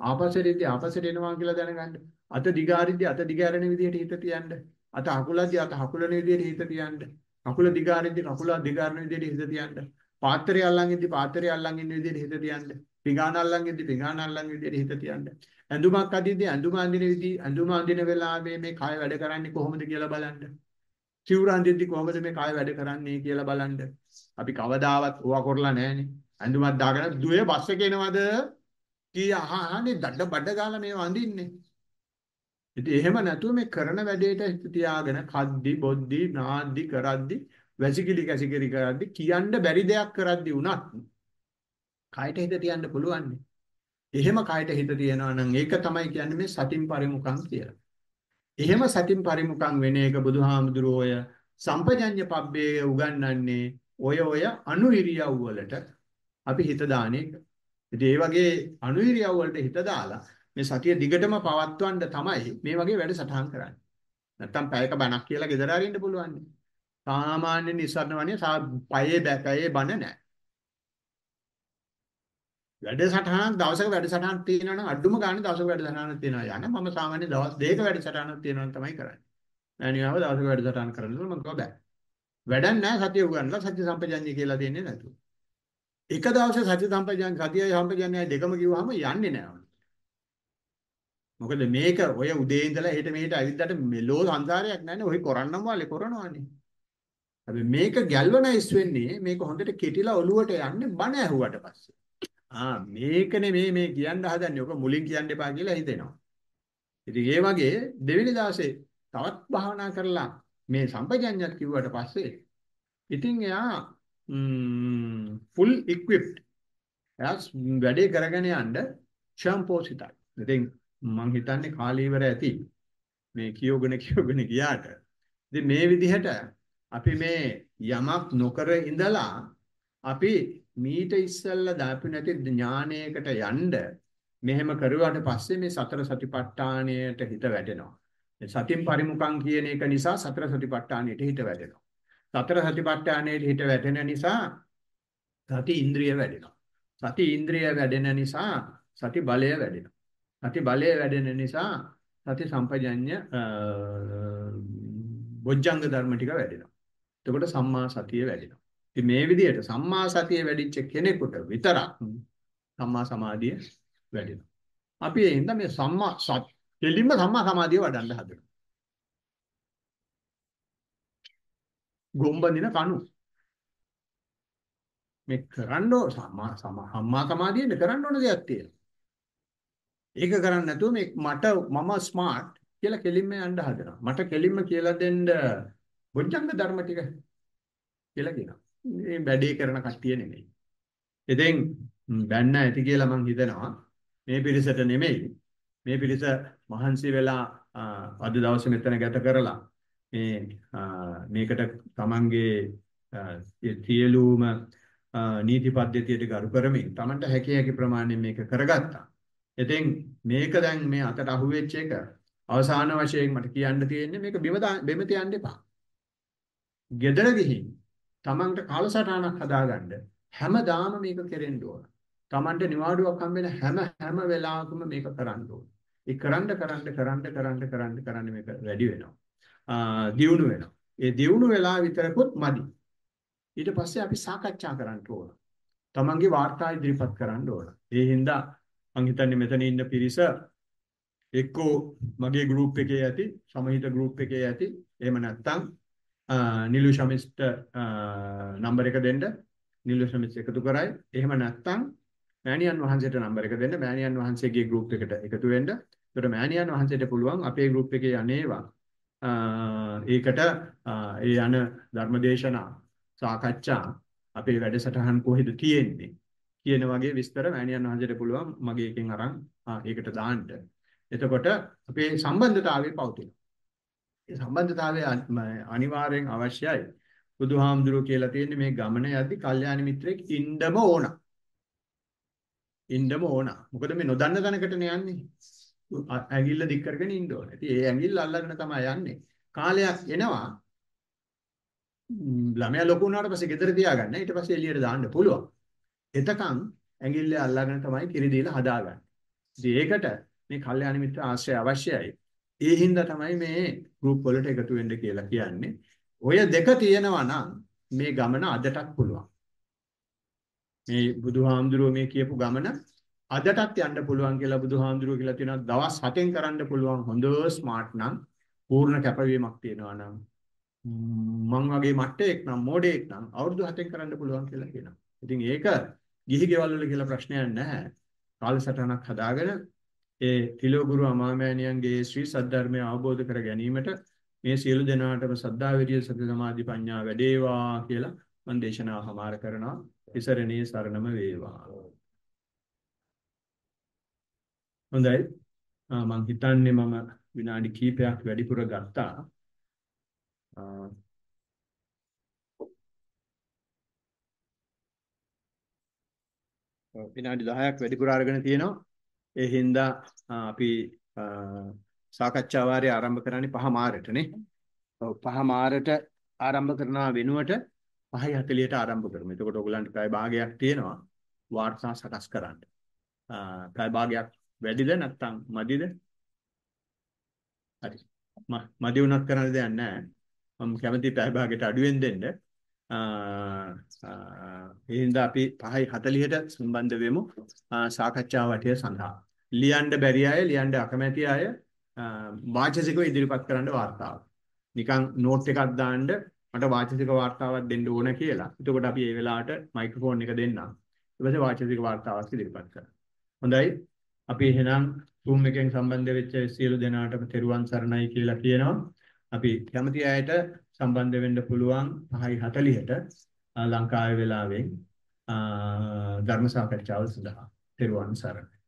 ආපස්සට යද්දී ආපස්සට එනවා කියලා දැනගන්න. අත දිගාරිද්දී අත දිගාරන විදිහට හිත තියන්න. අත හකුලද්දී අත හකුලන විදිහට හිත තියන්න. කකුල දිගාරිද්දී කකුල දිගාරන විදිහට හිත තියන්න. පාත්‍රය අල්ලන් ඉද්දී පාත්‍රය අල්ලන් ඉන්න විදිහට හිත තියන්න. පිඟාන අල්ලන් ඉද්දී පිඟාන අල්ලන් විදිහට හිත තියන්න. ඇඳුමක් අදිද්දී ඇඳුම අඳින විදිහ ඇඳුම අඳින වෙලාවේ මේ කය වැඩ කරන්නේ කොහොමද කියලා බලන්න. සිවුර අඳිද්දී කොහොමද මේ කය වැඩ කරන්නේ කියලා බලන්න. අපි කවදාවත් ඕවා කරලා නැහනේ. ඇඳුමක් දාගෙන දුවේ බස් එක එනවද? කී අහන්නේ දඩ බඩ ගාලා මේව අඳින්නේ. ඉතින් එහෙම නැතුව මේ කරන වැඩේට හිත තියාගෙන කද්දි බොද්දි නාද්දි කරද්දි වැසිකිලි කැසිකිලි කරද්දි කියන්න බැරි දෙයක් කරද්දි උනත් කයට හිත තියන්න පුළුවන්. එහෙම කයට හිත තියනවා නම් ඒක තමයි කියන්නේ මේ සතින් පරිමුඛං කියලා. එහෙම සතින් පරිමුඛං වෙන එක බුදුහාමුදුරුවෝ ඔය සම්පජඤ්ඤ පබ්බේ උගන්වන්නේ ඔය ඔය අනු ඉරියව් වලට අපි හිත දාන එක. ඉතින් ඒ වගේ අනු ඉරියව් වලට හිත දාලා මේ සතිය දිගටම පවත්වන්න තමයි මේ වගේ වැඩසටහන් කරන්නේ. නැත්තම් පැයක බණක් කියලා ගෙදර අරින්න පුළුවන්. සාමාන්‍ය නිස්සරණ වනේ පයේ බැකයේ බණ නැහැ. වැඩසටහනක් දවසක වැඩසටහනක් තියෙනවා නම් අඩුම ගානේ දවසක වැඩසටහනක් තියෙනවා යන මම සාමාන්‍ය දවස් දෙකක වැඩසටහනක් තියෙනවා තමයි කරන්නේ. මෑණියව දවසක වැඩසටහන කරන්න මම කිව්වා බෑ. වැඩක් නැහැ සතිය උගන්ලා සත්‍ය සම්පජඤ්ඤය කියලා දෙන්නේ නැතුව. එක දවසේ සත්‍ය සම්පජඤ්ඤ සතිය සම්පජඤ්ඤය දෙකම කිව්වහම යන්නේ නැහැ. මොකද මේක ඔය උදේ ඉඳලා හෙට මෙහෙට ඇවිද්දාට මෙලෝ සංසාරයක් නැන්නේ ඔය කරන්නම් වාලේ කරනවානේ. හැබැයි මේක ගැල්වනයිස් වෙන්නේ මේක හොඳට කෙටිලා ඔලුවට යන්නේ බණ ඇහුවට පස්සේ. ආ මේකනේ මේ මේ කියන්න හදන්නේ. ඔක මුලින් කියන්න එපා කියලා හිතෙනවා. ඉතින් ඒ වගේ දෙවෙනි දවසේ තවත් භාවනා කරලා මේ සම්පජඤ්ඤත් කිව්වට පස්සේ ඉතින් එයා ෆුල් equipped එයා වැඩේ කරගෙන යන්න ෂම්පෝසිතයි. ඉතින් මං හිතන්නේ කාලය ඉවර ඇති. මේ කියෝගෙන කියෝගෙන ගියාට. ඉතින් මේ විදිහට අපි මේ යමක් නොකර ඉඳලා අපි මීට ඉස්සෙල්ලා දාපු නැති ඥානයකට යන්න මෙහෙම කරුවාට පස්සේ මේ සතර සතිපට්ඨානයට හිත වැටෙනවා. සතින් පරිමුඛං කියන එක නිසා සතර සතිපට්ඨානයට හිත වැටෙනවා. සතර සතිපට්ඨානයට හිත වැටෙන නිසා සති ඉන්ද්‍රිය වැඩෙනවා. සති ඉන්ද්‍රිය වැඩෙන නිසා සති බලය වැඩෙනවා. සති බලය වැඩෙන නිසා සති සම්පජඤ්ඤ බොජ්ජංග ධර්ම ටික වැඩෙනවා. එතකොට සම්මා සතිය වැඩෙනවා. ඉතින් මේ විදිහට සම්මා සතිය වැඩිච්ච කෙනෙකුට විතරක් සම්මා සමාධිය වැඩෙනවා. අපි ඒ හින්දා මේ සම්මා සත් දෙලින්ම සම්මා සමාධිය වඩන්න හදනවා. ගොම්බඳින කණු මේ කරන්න ඕන සම්මා සම්මා සමාධියෙන් කරන්න ඕන දෙයක් තියෙනවා. ඒක කරන්නේ නැතුව මේ මට මම ස්මාර්ට් කියලා කෙලින්ම යන්න හදනවා. මට කෙලින්ම කියලා දෙන්න බොජ්ජංග ධර්ම ටික කියලා කියනවා. මේ වැඩේ කරන කට්ටිය නෙමෙයි. ඉතින් බැන්න ඇති කියලා මම හිතනවා. මේ පිරිසට නෙමෙයි. මේ පිරිස මහන්සි වෙලා අද දවසේ මෙතන ගත කරලා මේ මේකට තමන්ගේ සියලුම නීති පද්ධතියට ගරු කරමින් තමන්ට හැකිය හැකි ප්‍රමාණයෙන් මේක කරගත්තා. ඉතින් මේක දැන් මේ අතට අහුවෙච්ච එක අවසාන වශයෙන් මට කියන්න තියෙන්නේ මේක බිම බිම තියන්න එපා. ගෙදර ගිහින් තමන්ට කාලසටහනක් හදාගන්න හැමදාම මේක කෙරෙන්න ඕන. තමන්ට නිවාඩුවක් හම්බෙන හැම හැම වෙලාවකම මේක කරන්න ඕන. ඒ කරන්න කරන්න කරන්න කරන්න කරන්න කරන්න මේක වැඩි වෙනවා. දියුණු වෙනවා. ඒ දියුණු වෙලා විතරකුත් මදි. ඊට පස්සේ අපි සාකච්ඡා කරන්න ඕන. තමන්ගේ වාර්තා ඉදිරිපත් කරන්න ඕන. ඒ හින්දා මං හිතන්නේ මෙතන ඉන්න පිරිස එක්කෝ මගේ ගෲප් එකේ ඇති, සමහිත ගෲප් එකේ ඇති. එහෙම නැත්නම් නිලු ශමිස්ට නම්බර එක දෙන්න. නිලු ශමිස් එකතු කරයි. එහෙම නැත්නම් මෑණියන් වහන්සේට නම්බර එක දෙන්න. මෑණියන් වහන්සේගේ ගෲප් එකට එකතු වෙන්න. ඒකට මෑණියන් වහන්සේට පුළුවන් අපේ ගෲප් එකේ යන්නේවා. ඒකට ඒ යන ධර්මදේශනා සාකච්ඡා අපේ වැඩසටහන් කොහෙද තියෙන්නේ කියන වගේ විස්තර මෑණියන් වහන්සේට පුළුවන් මගේ එකෙන් අරන් ඒකට දාන්න. එතකොට අපේ සම්බන්ධතාවය පවතිනවා. ඒ සම්බන්ධතාවය අනිවාර්යෙන් අවශ්‍යයි. බුදුහාමුදුරුවෝ කියලා තියෙන්නේ මේ ගමන යද්දි කල්යාණ මිත්‍රෙක් ඉන්නම ඕන. ඉන්නම ඕන. මොකද මේ නොදන්න තැනකටනේ යන්නේ. ඇඟිල්ල දික් කරගෙන ඉන්න ඕනේ. ඉතින් ඒ ඇඟිල්ල අල්ලගෙන තමයි යන්නේ. කාලයක් එනවා ළමයා ලොකු වුණාට පස්සේ ගෙදර තියාගන්න ඊට පස්සේ එළියට දාන්න පුළුවන්. එතකන් ඇඟිල්ල අල්ලගෙන තමයි කිරි දීලා හදාගන්නේ. ඉතින් ඒකට මේ කල්යාණ මිත්‍ර ආශ්‍රය අවශ්‍යයි. ඒ හින්දා තමයි මේ ගෲප් වලට එකතු වෙන්න කියලා කියන්නේ. ඔය දෙක තියෙනවා නම් මේ ගමන අදටත් පුළුවන්. මේ බුදුහාමුදුරුවෝ මේ කියපු ගමන අදටත් යන්න පුළුවන් කියලා බුදුහාමුදුරුවෝ කියලා තියෙනවා දවස් 7න් කරන්න පුළුවන් හොඳ ස්මාර්ට් නම් පූර්ණ කැපවීමක් තියෙනවා නම් මං වගේ මට්ටේක් නම් මෝඩේක් නම් අවුරුදු 7න් කරන්න පුළුවන් කියලා කියනවා. ඉතින් ඒක ගිහි ගෙවල් වල කියලා ප්‍රශ්නයක් නැහැ. කාලසටහනක් හදාගෙන ඒ තිලෝගුරු අමාමෑණියන්ගේ ශ්‍රී සද්ධර්මය අවබෝධ කර ගැනීමට මේ සියලු දෙනාටම සද්ධා විරිය සති සමාධි ප්‍රඥා වැඩේවා කියලා මම දේශනාව හමාර කරනවා. ඉසරණේ සරණම වේවා. හොඳයි. මම හිතන්නේ මම විනාඩි කිහිපයක් වැඩිපුර ගත්තා. විනාඩි 10ක් වැඩිපුර අරගෙන තියෙනවා. ඒ හින්දා අපි සාකච්ඡා වාරය ආරම්භ කරන්නේ පහ මාරටනේ. ඔව් පහ මාරට ආරම්භ කරනවා වෙනුවට 5:40ට ආරම්භ කරමු. එතකොට ඔයගලන්ට පැය භාගයක් තියෙනවා වාර්තා සකස් කරන්න. පැය භාගයක් වැඩිද නැත්නම් මදිද? හරි. මදි වුණත් කරන්න දෙයක් නැහැ. මම කැමති පැය භාගයට අඩුවෙන් දෙන්න. ඒ හින්දා අපි 5:40ට සම්බන්ධ වෙමු සාකච්ඡා වටිය සඳහා. ලියන්න බැරි අය ලියන්න අකමැති අය වාචසිකව ඉදිරිපත් කරන්න වාර්තාව. නිකන් නෝට් එකක් දාන්න මට වාචසික වාර්තාවක් දෙන්න ඕන කියලා. එතකොට අපි ඒ වෙලාවට මයික්‍රොෆෝන් එක දෙන්නම්. ඊට පස්සේ වාචසික වාර්තාවක් ඉදිරිපත් කරනවා. හොඳයි. අපි එහෙනම් Zoom එකෙන් සම්බන්ධ වෙච්ච සියලු දෙනාටම තෙරුවන් සරණයි කියලා කියනවා. අපි කැමති අයට සම්බන්ධ වෙන්න පුළුවන් 5:40ට ලංකාවේ වෙලාවෙන් ධර්ම සාකච්ඡාව සඳහා. තෙරුවන් සරණයි.